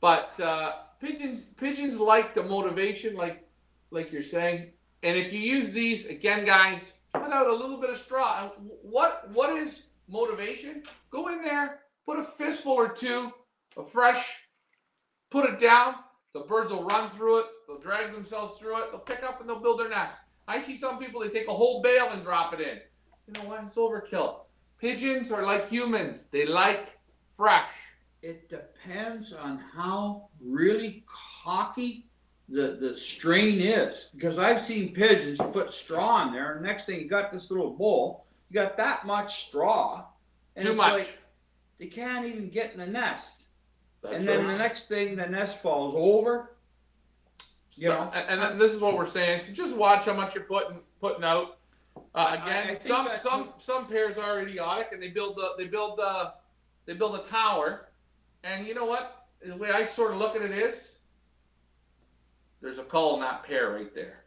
but uh, pigeons pigeons like the motivation, like like you're saying. And if you use these again, guys, put out a little bit of straw. And what what is motivation? Go in there, put a fistful or two of fresh, put it down. The birds will run through it. They'll drag themselves through it. They'll pick up and they'll build their nest. I see some people they take a whole bale and drop it in. You know what? It's overkill. Pigeons are like humans. They like fresh. It depends on how really cocky the, the strain is. Because I've seen pigeons put straw in there, and next thing you got this little bowl, you got that much straw. And Too it's much. like they can't even get in the nest. That's and then right. the next thing the nest falls over. You So- know, and, and this is what we're saying. So just watch how much you're putting putting out. Uh, again, I think some some some pairs are idiotic, and they build the they build the they build a tower. And you know what? The way I sort of look at it is, there's a cull in that pair right there,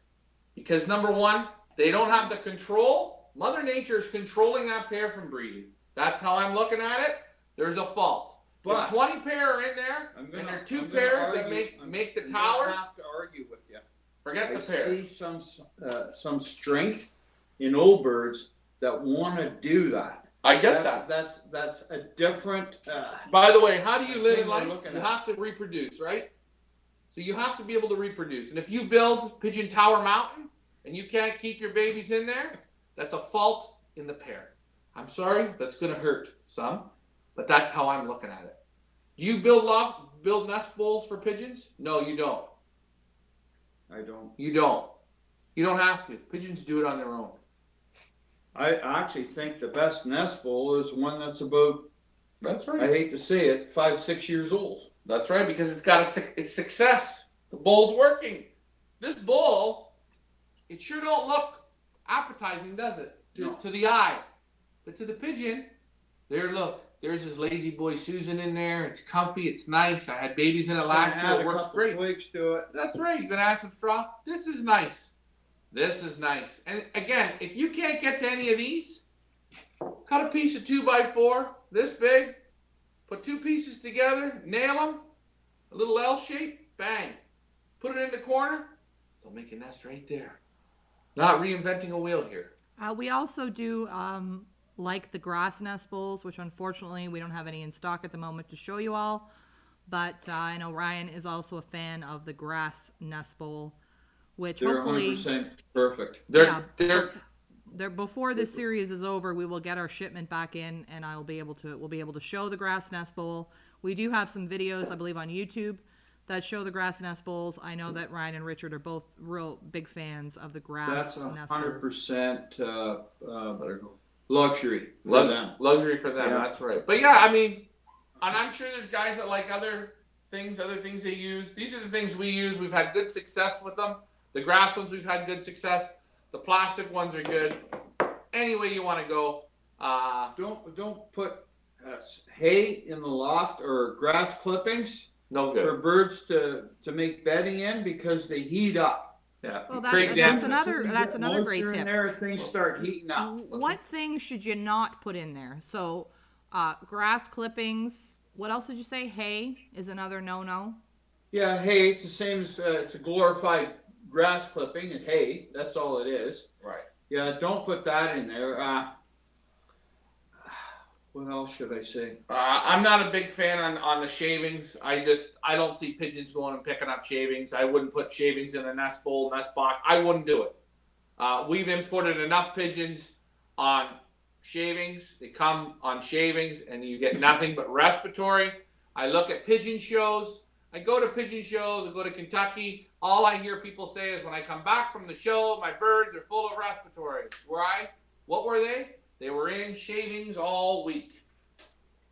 because number one, they don't have the control. Mother Nature is controlling that pair from breeding. That's how I'm looking at it. There's a fault. But if 20 pair are in there, I'm and gonna, there are two I'm gonna pairs that make I'm- make the I'm gonna towers, have to argue with you. forget I the pair. see some uh, some strength in old birds that want to do that. I get that's, that. That's that's a different. Uh, By the way, how do you I live in life? You at- have to reproduce, right? So you have to be able to reproduce. And if you build Pigeon Tower Mountain and you can't keep your babies in there, that's a fault in the pair. I'm sorry, that's going to hurt some, but that's how I'm looking at it. Do you build loft, build nest bowls for pigeons? No, you don't. I don't. You don't. You don't have to. Pigeons do it on their own. I actually think the best nest bowl is one that's about. That's right. I hate to say it, five six years old. That's right, because it's got a it's success. The bowl's working. This bowl, it sure don't look appetizing, does it? To, No. to the eye, but to the pigeon, there. Look, there's this lazy boy Susan in there. It's comfy. It's nice. I had babies in it Just last year. It works great. twigs to it. That's right. You can add some straw. This is nice. This is nice. And again, if you can't get to any of these, cut a piece of two by four, this big, put two pieces together, nail them, a little L shape, bang. Put it in the corner, they'll make a nest right there. Not reinventing a wheel here. Uh, we also do um, like the grass nest bowls, which unfortunately we don't have any in stock at the moment to show you all. But uh, I know Ryan is also a fan of the grass nest bowl, which They're hopefully 100% perfect. They're Yeah. they're there before this series is over, we will get our shipment back in, and I will be able to we'll be able to show the grass nest bowl. We do have some videos, I believe, on YouTube that show the grass nest bowls. I know that Ryan and Richard are both real big fans of the grass That's a hundred percent uh, uh, luxury for Lux- them. luxury for them. Yeah. That's right. But yeah, I mean, and I'm sure there's guys that like other things, other things they use. These are the things we use. We've had good success with them. The grass ones, we've had good success. The plastic ones are good. Any way you want to go. Uh, Don't don't put uh, hay in the loft or grass clippings no good. for birds to to make bedding in because they heat up. Yeah. Well, that's- Create that's dam- another- as soon as you that's get another great moisture in tip. there, things start heating up. What things should you not put in there? So, uh, grass clippings. What else did you say? Hay is another no-no. Yeah, hay. It's the same as uh, it's a glorified grass clipping and hay. That's all it is. Right. Yeah, don't put that in there. Uh, what else should I say? Uh, I'm not a big fan on, on the shavings. I just I don't see pigeons going and picking up shavings. I wouldn't put shavings in a nest bowl, nest box. I wouldn't do it. Uh, we've imported enough pigeons on shavings. They come on shavings, and you get nothing but respiratory. I look at pigeon shows. I go to pigeon shows. I go to Kentucky. All I hear people say is when I come back from the show, my birds are full of respiratory. Were I? What were they? They were in shavings all week.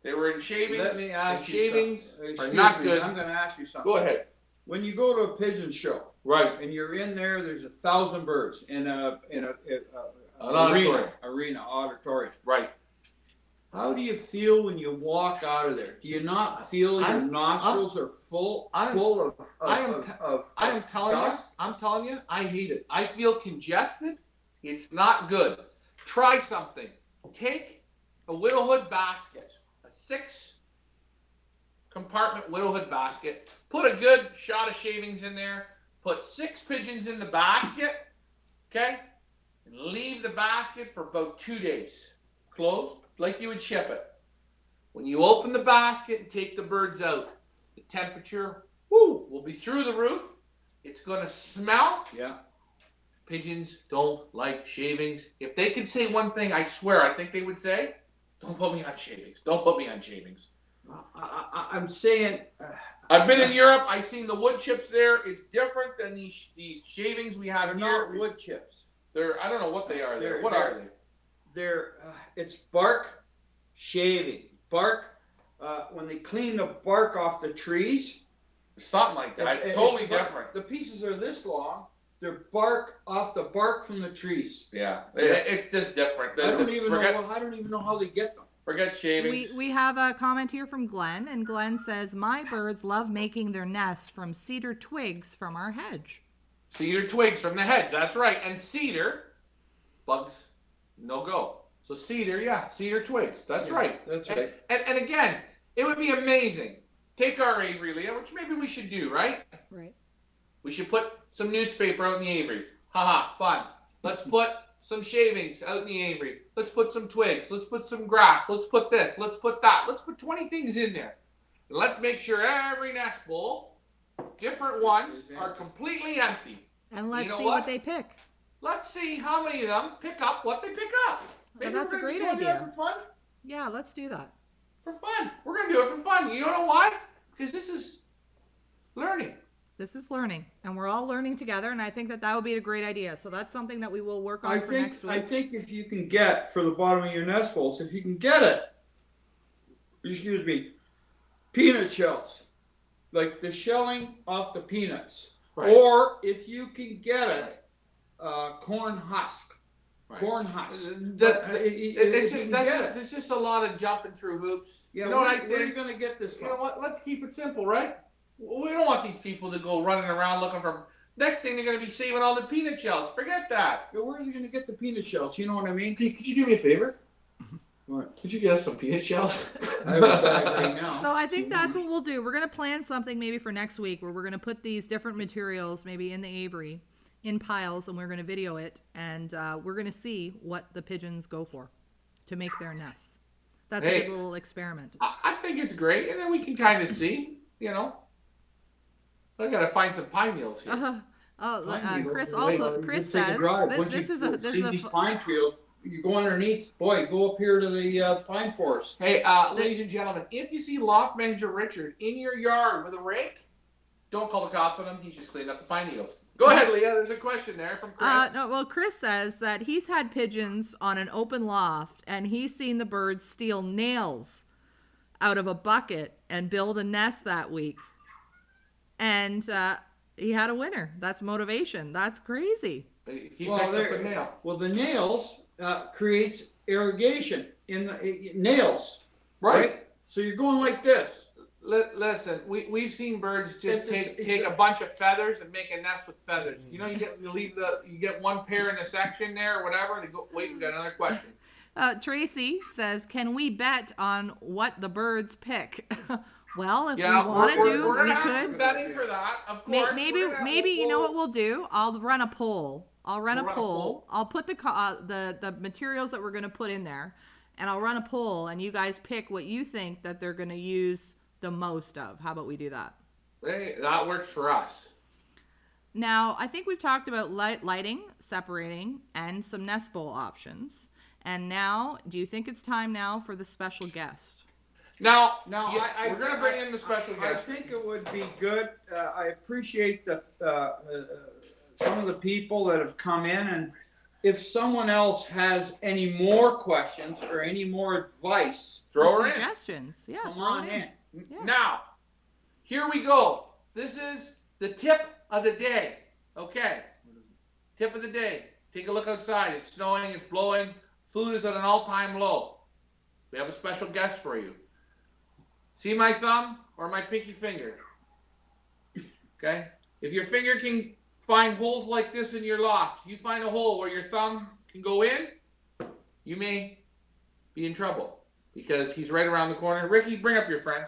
They were in shavings. Let me ask you shavings something. are not me, good. I'm going to ask you something. Go ahead. When you go to a pigeon show Right. and you're in there, there's a thousand birds in a in a, in a, An a arena, auditorium. arena auditorium. Right. How do you feel when you walk out of there? Do you not feel your I'm- nostrils are full I'm- full of, of, I am of, of- I am telling you. I'm telling you. I hate it. I feel congested. It's not good. Try something. Take a widowhood basket, a six compartment widowhood basket. Put a good shot of shavings in there. Put six pigeons in the basket. Okay. And leave the basket for about two days. Closed, like you would ship it. When you open the basket and take the birds out, the temperature, woo, will be through the roof. It's to smell. Yeah. Pigeons don't like shavings. If they could say one thing, I swear, I think they would say, "Don't put me on shavings. Don't put me on shavings." I, I, I'm saying. Uh, I've been in Europe. I've seen the wood chips there. It's different than these these shavings we have they're here. not wood chips. They're I don't know what they are. There. They're- What they're- are they? They're uh, it's bark shaving. Bark. Uh, when they clean the bark off the trees, Something like that. it's- it's totally bark- different. The pieces are this long. They're bark off the bark from the trees. Yeah, Yeah. It- it's just different. I don't even forget, know. I don't even know how they get them. Forget We, shavings. we have a comment here from Glenn, and Glenn says, My birds love making their nest from cedar twigs from our hedge. Cedar twigs from the hedge. That's right. And cedar, bugs, no go. So cedar, yeah, cedar twigs. That's Yeah, right. that's and, right. And, and again, it would be amazing. Take our aviary, Leah, which maybe we should do, right? Right. We should put some newspaper out in the aviary. Haha, ha, fun. Let's put some shavings out in the aviary. Let's put some twigs. Let's put some grass. Let's put this. Let's put that. Let's put 20 things in there. And let's make sure every nest bowl, different ones, are completely empty. And let's know see what? what? they pick. Let's see how many of them pick up what they pick up. Well, that's a great go do that idea. For fun. Yeah, let's do that. For fun. We're gonna do it for fun. You don't know why? Because this is learning. This is learning, and we're all learning together, and I think that that would be a great idea. So that's something that we will work on I for think next week. I think if you can get for the bottom of your nest bowls, if you can get it, excuse me, peanut shells, like the shelling off the peanuts, Right. or if you can get it, uh, corn husk, Right. corn husk. That- But, uh, that- i- i- It- it's you just can that's get a, it. there's just a lot of jumping through hoops. Yeah, you know where, what I where say? are you gonna get this You know what? Let's keep it simple, right? We don't want these people to go running around looking for. Next thing they're gonna be saving all the peanut shells. Forget that. Yeah, Where are you gonna get the peanut shells? You know what I mean? Could, could you do me a favor? What? Could you get us some peanut shells? I have a right now. So I think that's what we'll do. We're gonna plan something maybe for next week where we're gonna put these different materials maybe in the aviary in piles, and we're gonna video it, and uh, we're gonna see what the pigeons go for to make their nests. That's a Hey. good little experiment. I, I think it's great, and then we can kind of see. You know, I gotta find some pine needles here. Uh, oh, uh, Pine Chris needles. also Wait, Chris take a says drive. thi- Once this you is a this see is a these fu- pine trees. You go underneath. Boy, go up here to the uh, pine forest. Hey, uh, ladies and gentlemen, if you see loft manager Richard in your yard with a rake, don't call the cops on him. He's just cleaning up the pine needles. Go ahead, Leah. There's a question there from Chris. Uh, no, well, Chris says that he's had pigeons on an open loft and he's seen the birds steal nails out of a bucket and build a nest that week. And uh, he had a winner. That's motivation. That's crazy. he Well, picked up a nail. Well, the nails uh, creates irrigation in the i- nails, Right. right. So you're going like this. Li- listen, we we've seen birds just It's take it's take a- a bunch of feathers and make a nest with feathers. You know, you get you leave the you get one pair in the section there or whatever, and they go. Wait, we got another question. Uh, Tracy says, "Can we bet on what the birds pick?" well, if Yeah, we want to do, we're we gonna have some could. betting for that, of course. Maybe, gonna- maybe you know what we'll do. I'll run a poll. I'll run a run a poll. poll. I'll put the uh, the the materials that we're gonna put in there, and I'll run a poll, and you guys pick what you think that they're gonna use the most of. How about we do that? Hey, that works for us. Now, I think we've talked about light, lighting, separating, and some nest bowl options. And now, do you think it's time now for the special guest? Now, Now, yeah, I, I, we're gonna bring I- in the special I, guest. I think it would be good. Uh, I appreciate the uh, uh, some of the people that have come in, and if someone else has any more questions or any more advice, Throw Or her in. Suggestions. Yeah. come on it in. Yeah. Now, here we go. This is the tip of the day. Okay. Tip of the day. Take a look outside. It's snowing, it's blowing. Food is at an all time low. We have a special guest for you. See my thumb or my pinky finger? Okay? If your finger can find holes like this in your loft, you find a hole where your thumb can go in, you may be in trouble because he's right around the corner. Ricky, bring up your friend.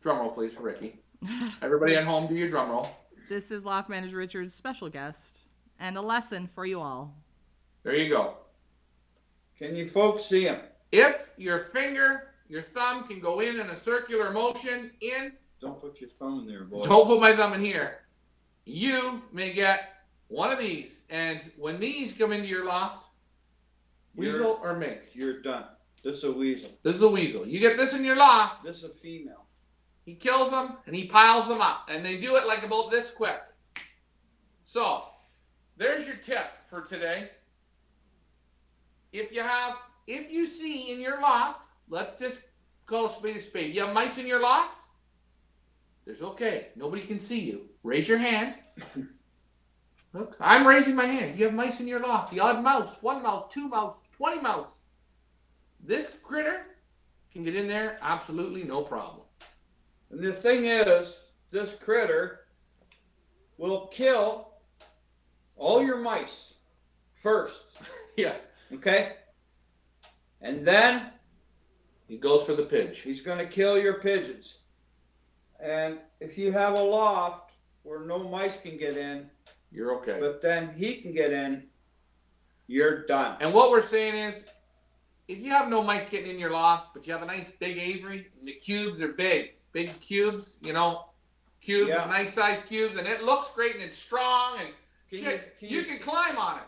Drum roll, please, for Ricky. Everybody at home, do your drum roll. This is Loft Manager Richard's special guest and a lesson for you all. There you go. Can you folks see him? If your finger, your thumb can go in in a circular motion, in, Don't put your thumb in there, boy. don't put my thumb in here, you may get one of these. And when these come into your loft, You're- weasel or mink? You're done. This is a weasel. This is a weasel. You get this in your loft, This is a female. He kills them and he piles them up, and they do it like about this quick. So, there's your tip for today. If you have, if you see in your loft, let's just call a spade a spade. You have mice in your loft? There's okay. Nobody can see you. Raise your hand. Look, I'm raising my hand. You have mice in your loft. The odd mouse, one mouse, two mouse, twenty mouse. This critter can get in there absolutely no problem. And the thing is, this critter will kill all your mice first, Yeah. okay? And then He goes for the pitch. he's going to kill your pigeons. And if you have a loft where no mice can get in, You're okay. but then he can get in, you're done. And what we're saying is, if you have no mice getting in your loft, but you have a nice big aviary, and the cubes are big, big cubes, you know, cubes, Yeah. nice size cubes, and it looks great and it's strong and Can shit, can you, can climb on it.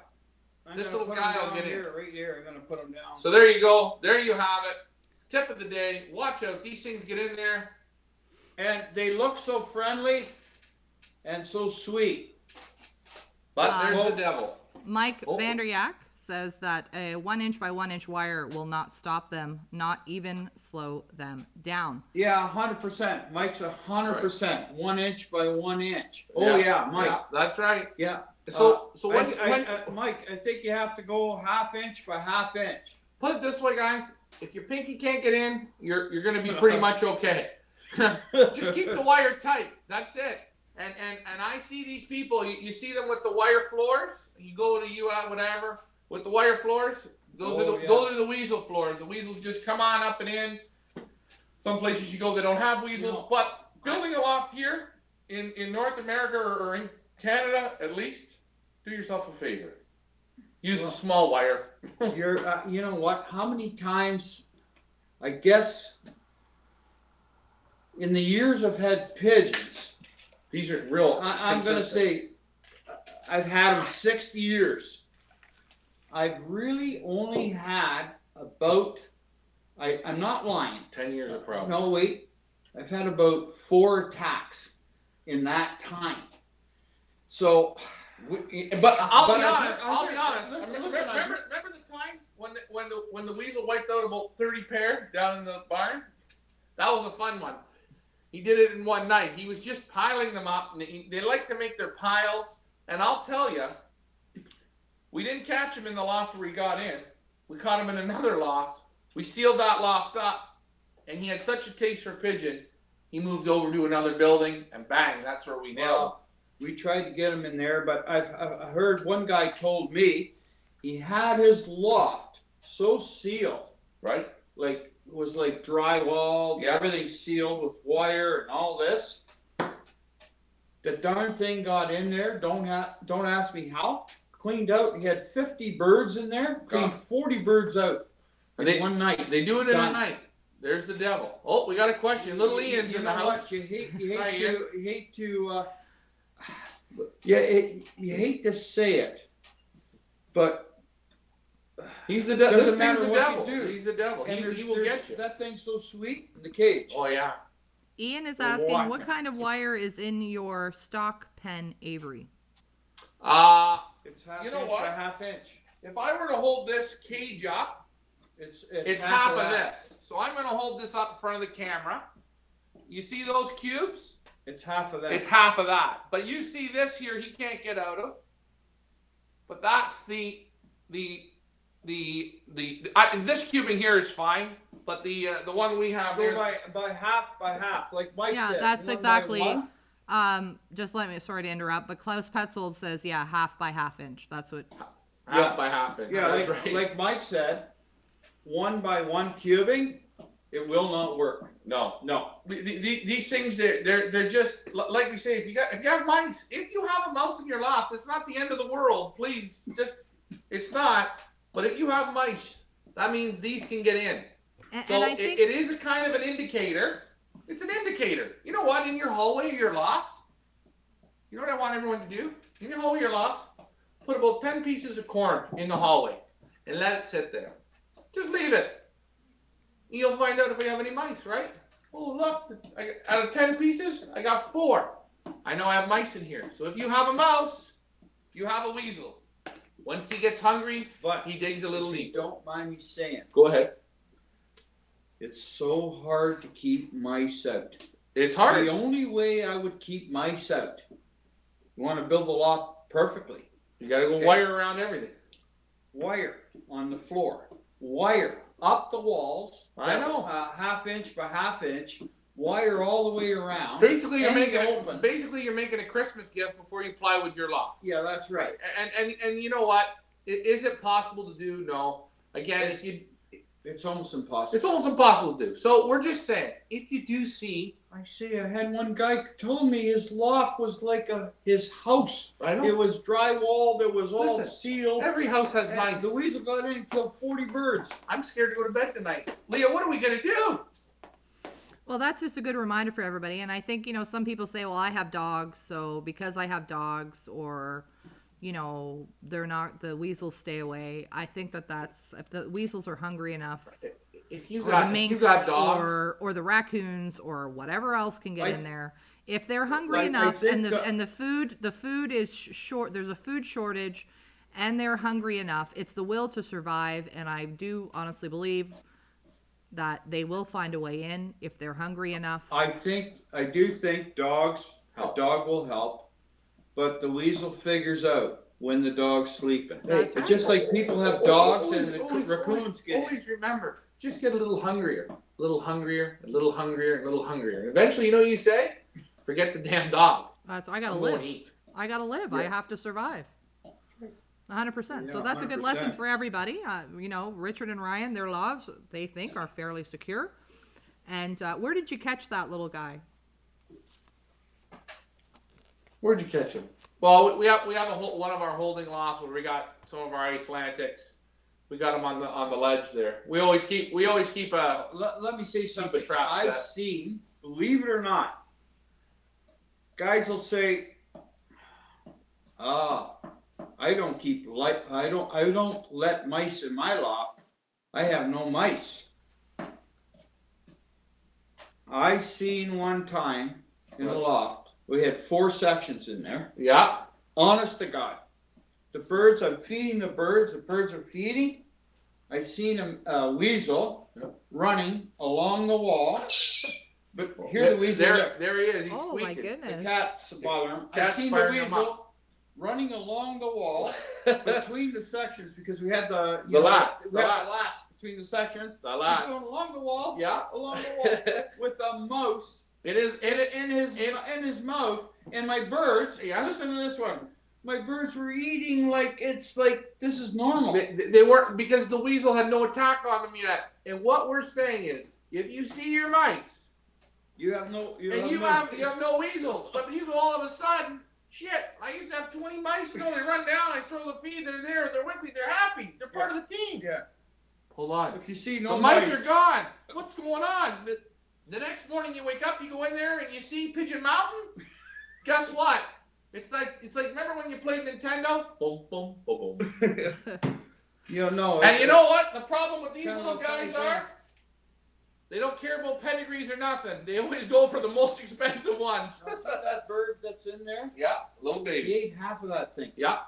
I'm this little put 'em guy will down get in. Right here, I'm going to put them down. So there you go. There you have it. Tip of the day. Watch out. These things get in there. and they look so friendly and so sweet. But Uh, there's the devil. Mike Oh. Vanderyak says that a one inch by one inch wire will not stop them, not even slow them down. Yeah, hundred percent. Mike's a hundred percent. One inch by one inch. Oh Yeah. yeah, Mike. Yeah, that's right. Yeah. So, Uh, so when, I, I, when, uh, Mike, I think you have to go half inch by half inch. Put it this way, guys. If your pinky can't get in, you're you're gonna be pretty much okay. Just keep the wire tight. That's it. And and and I see these people. You, you see them with the wire floors. You go to you out whatever with the wire floors. Those Oh, are the yeah. those are the weasel floors. The weasels just come on up and in. Some places you go they don't have weasels, No. but building a loft here in in North America or, or in Canada at least, do yourself a favor. Use Well- a small wire. You're, uh, you know what? How many times? I guess in the years I've had pigeons, These are real. I, I'm gonna say I've had them sixty years. I've really only had about. I, I'm not lying. ten years of problems. No, wait. I've had about four attacks in that time. So, We- But I'll But be honest. I- I'll be honest. listen, remember, listen, I- remember, remember the time when the, when the when the weasel wiped out about thirty pair down in the barn? That was a fun one. He did it in one night. He was just piling them up, and they, they like to make their piles. And I'll tell you, we didn't catch him in the loft where he got in. We caught him in another loft. We sealed that loft up, and he had such a taste for pigeon, he moved over to another building, and bang, that's where we nailed him. We tried to get him in there, but I've, I've heard one guy told me he had his loft so sealed, Right? like it was like drywall, Yeah. everything sealed with wire and all this. The darn thing got in there. Don't ha- don't ask me how. Cleaned out. He had fifty birds in there. Cleaned God. forty birds out they, one night. they do it in Done. a night. There's the devil. Oh, we got a question. Little Ian's you in the house. What? You hate, you hate to, hate to, uh, yeah, it, you hate to say it, but He's the devil. Doesn't This matter the what you do. He's the devil. and He, he will get you. that thing's so sweet in the cage. Oh yeah. Ian is For asking, what? what kind of wire is in your stock pen, Avery? Uh It's half You know inch what? by half inch. if I were to hold this cage up, It's it's, it's half, of that. this. So I'm going to hold this up in front of the camera. You see those cubes? It's half of that. It's half of that. But you see this here, he can't get out of. But that's the the the the, the I, this cubing here is fine. But the uh, the one we have Go here, by by half by half, like Mike Yeah, said. that's exactly- Um, just let me, sorry to interrupt, but Klaus Petzold says, yeah, half by half inch. That's what, half Yeah. by half. inch. Yeah, that's like, right. like Mike said, one by one cubing, it will not work. no. No. The- the- the- these things they're, they're they're just like we say if you got if you have mice if you have a mouse in your loft it's not the end of the world. Please just it's not. But if you have mice that means these can get in. And, so and it, it is a kind of an indicator. It's an indicator. You know what? In your hallway your loft you know what I want everyone to do? In your hallway your loft put about 10 pieces of corn in the hallway and let it sit there. Just leave it you'll find out if we have any mice right Oh, look, I got, out of 10 pieces, I got four. I know I have mice in here. So if you have a mouse, you have a weasel. Once he gets hungry, But he digs a little deep. don't mind me saying, Go ahead. it's so hard to keep mice out. It's hard. The only way I would keep mice out, you want to build the loft perfectly. You gotta go Okay. wire around everything. Wire on the floor, wire up the walls. I know. Uh, half inch by half inch, wire all the way around. Basically, you're making a, open. basically you're making a Christmas gift before you plywood your loft. Yeah, that's right. And and and you know what? Is it possible to do? No. Again, if you, It's almost impossible. it's almost impossible to do. So we're just saying, if you do see, I see. I had one guy told me his loft was like a his house. I know It was drywall. that was all Listen, sealed. every house has And mice. the weasel got in and killed forty birds. I'm scared to go to bed tonight. Leah, what are we gonna do? well, that's just a good reminder for everybody. And I think, you know, some people say, well, I have dogs. So because I have dogs or, you know, they're not, the weasels stay away. I think that that's, if the weasels are hungry enough, If you or the got if minks you got dogs, or or the raccoons or whatever else can get Like- in there if they're hungry like, enough and the that- and the food the food is short there's a food shortage and they're hungry enough it's the will to survive and i do honestly believe that they will find a way in if they're hungry enough. I think I do think dogs Help. a dog will help, but the weasel figures out when the dog's sleeping. That's It's just like people have dogs and the Always- raccoons always, get in. always remember, just get a little hungrier, a little hungrier, a little hungrier, a little hungrier. And eventually, you know what you say? Forget the damn dog. that's i gotta I'm live eat. i gotta live i have to survive 100% so Yeah, that's a good lesson for everybody uh, you know richard and ryan their lives they think are fairly secure and uh, where did you catch that little guy Where'd you catch him? Well, we- we have we have a whole, one of our holding lofts where we got some of our Icelandics. We got them on the on the ledge there. We always keep we always keep a Let, let me say something. trap I've set. seen, believe it or not, guys will say, "Ah, I don't keep light. I don't. I don't let mice in my loft. I have no mice." I seen one time in a loft. We had four sections in there. yeah. Honest to God. The birds, I'm feeding the birds, the birds are feeding. I seen a, a weasel Yep. running along the wall. But here there, the weasel, there, there he is. He's oh my squeaking. the goodness cat's bothering him. I seen the weasel running along the wall between the sections because we had the you The know, lats, We the had the lats. between the sections. The He's going along the wall, Yeah. along the wall, with a mouse It is. It, in, his In- in his mouth, and my birds. Yeah. Listen to this one. My birds were eating like it's like this is normal. They, they weren't because the weasel had no attack on them yet. And what we're saying is, if you see your mice You have no. You and have you no, have you have no weasels, but you go all of a sudden, shit! I used to have twenty mice. You know, they run down, I throw the feed, they're there, they're with me, they're happy, they're part of the team. Yeah. Hold on, If you see the no mice, are gone. What's going on? The, the next morning you wake up, you go in there and you see Pigeon Mountain. Guess what? It's like it's like remember when you played Nintendo? Boom, boom, boom, boom. You don't know. And you know what? The problem with these little guys are? They don't care about pedigrees or nothing. They always go for the most expensive ones. See that bird that's in there? yeah, little baby. He baby. ate half of that thing Yeah.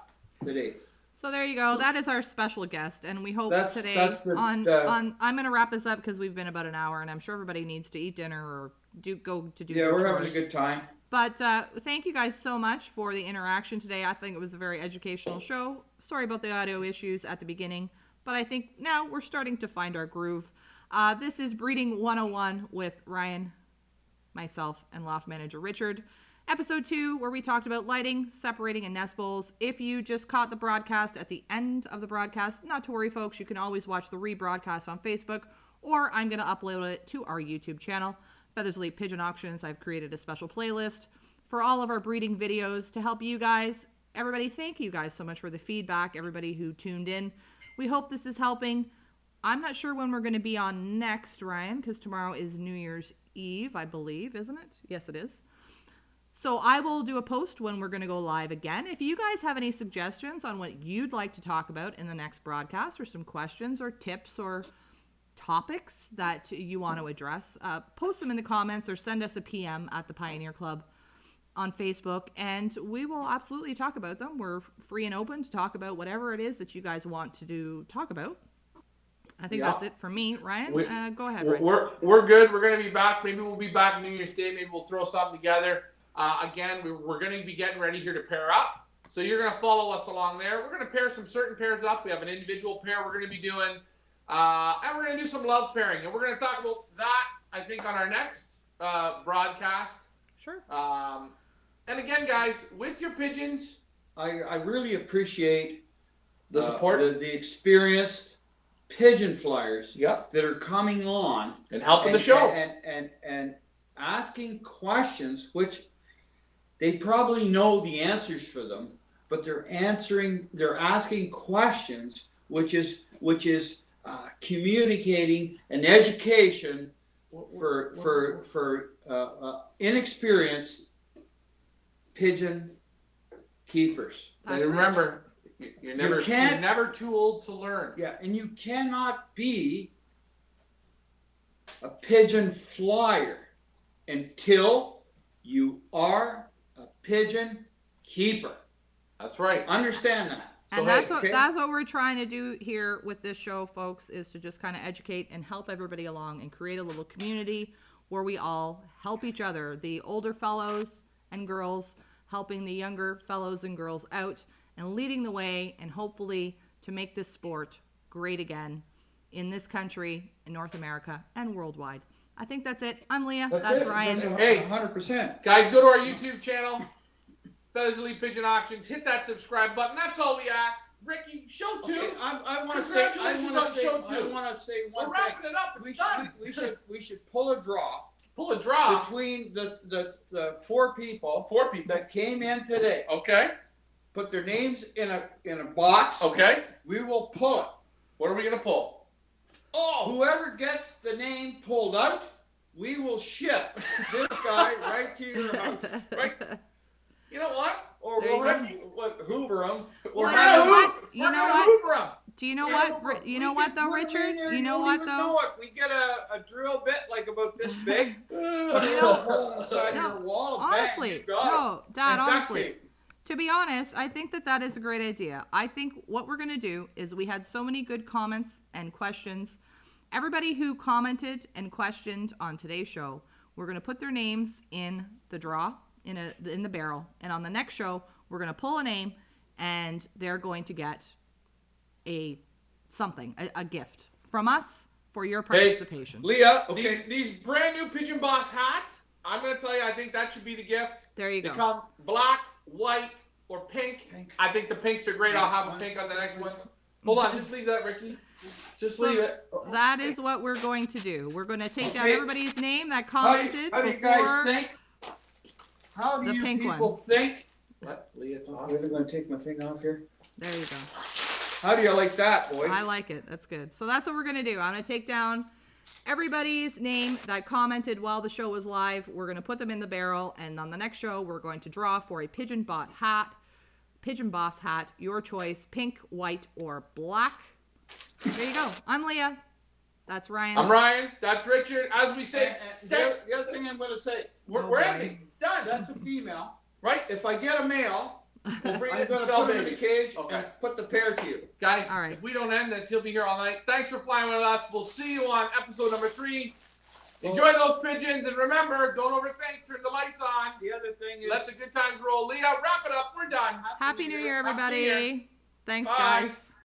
today. So there you go. That is our special guest, and we hope That's- today that's the- on the- on. I'm gonna wrap this up because we've been about an hour, and I'm sure everybody needs to eat dinner or do go to do. Yeah, we're having a good time. But uh, thank you guys so much for the interaction today. I think it was a very educational show. Sorry about the audio issues at the beginning, but I think now we're starting to find our groove. Uh, this is Breeding 101 with Ryan, myself, and loft manager Richard. Episode 2, where we talked about lighting, separating, and nest bowls. If you just caught the broadcast at the end of the broadcast, not to worry, folks. You can always watch the rebroadcast on Facebook, or I'm going to upload it to our YouTube channel. Feathers Elite Pigeon Auctions. I've created a special playlist for all of our breeding videos to help you guys. Everybody, thank you guys so much for the feedback, everybody who tuned in. We hope this is helping. I'm not sure when we're going to be on next, Ryan, because tomorrow is New Year's Eve, I believe, isn't it? Yes, it is. So I will do a post when we're going to go live again. If you guys have any suggestions on what you'd like to talk about in the next broadcast, or some questions, or tips, or topics that you want to address, uh, post them in the comments or send us a PM at the Pioneer Club on Facebook, and we will absolutely talk about them. We're free and open to talk about whatever it is that you guys want to do talk about. I think Yeah. that's it for me, Ryan. We- uh, go ahead, We're, Ryan. we're, we're good. We're going to be back. Maybe we'll be back New Year's Day. Maybe we'll throw something together. Uh, again, we, we're going to be getting ready here to pair up. So you're going to follow us along there. We're going to pair some certain pairs up. We have an individual pair we're going to be doing. Uh, and we're going to do some love pairing. And we're going to talk about that, I think, on our next uh, broadcast. Sure. Um, and again, guys, with your pigeons, I, I really appreciate the uh, support. the, the experienced pigeon flyers yep. that are coming on And helping and, the show. and, and and asking questions which they probably know the answers for them but they're answering they're asking questions which is which is uh, communicating an education for for for uh, uh, inexperienced pigeon keepers and remember, you- you're never, you can't- are never too old to learn. yeah and you cannot be a pigeon flyer until you are pigeon keeper That's right. understand that and So, that's hey, what okay. that's what we're trying to do here with this show, folks, is to just kind of educate and help everybody along and create a little community where we all help each other. The older fellows and girls helping the younger fellows and girls out and leading the way and hopefully to make this sport great again in this country, in North America, and worldwide. I think that's it. I'm Leah. That's That's, it. Ryan. That's a- Hey. 100% Guys, go to our YouTube channel, Feathers Elite Pigeon Auctions. Hit that subscribe button. That's all we ask. Ricky, show two. Okay, I, I want to say I want to say show I want to say one We're one thing. wrapping it up. We should, we should we should pull a draw Pull a draw. between the, the, the four people Four people. that came in today. Okay. Put their names in a in a box. Okay. We will pull it. What are we gonna pull? Oh. Whoever gets the name pulled out, we will ship this guy right to your house. Right. You know what? Or There we'll have, what, Hoover him. Or Well, have you know what? You know gonna what? Do you know Yeah, what? we're- You know what though, put 'em in Richard? there, You know don't what even though? Know it. We get a, a drill bit like about this big. No. little hole inside No, your wall. honestly, you no, Dad, And honestly. To be honest, I think that that is a great idea. I think what we're going to do is we had so many good comments and questions. Everybody who commented and questioned on today's show, we're going to put their names in the draw in a in the barrel, and on the next show, we're going to pull a name, and they're going to get a something, a, a gift from us for your Hey, participation. Leah, Okay. these, these brand new Pigeon Boss hats, I'm going to tell you, I think that should be the gift. There you They go. come black, white, or pink. I think the pinks are great. I'll have a pink on the next one. Hold on, just leave that, Ricky. Just leave it. That is what we're going to do. We're going to take down everybody's name that How do commented you, how do you before. guys think? How do the you pink people one. think? What? Leah, talk. Really gonna take my thing off here? There you go. How do you like that, boys? I like it. That's good. So that's what we're gonna do. I'm gonna take down everybody's name that commented while the show was live. We're gonna put them in the barrel, and on the next show, we're going to draw for a Pigeon Bot hat, Pigeon Boss hat, your choice, pink, white, or black. There you go. I'm Leah. That's Ryan. I'm Ryan. That's Richard. As we say, And- and the, other, the other thing I'm gonna say, we're, Oh, we're ending. It's done. that's a female. right? If I get a male, We'll bring I'm it and gonna put it in a cage Okay. and put the pair to you. Guys, All right. if we don't end this, he'll be here all night. Thanks for flying with us. We'll see you on episode number three. Enjoy those pigeons, and remember, don't overthink. Turn the lights on. The other thing is Let the good times roll. Leah, wrap it up. We're done. Happy New Year, Happy New everybody. Year. Thanks, Bye. guys.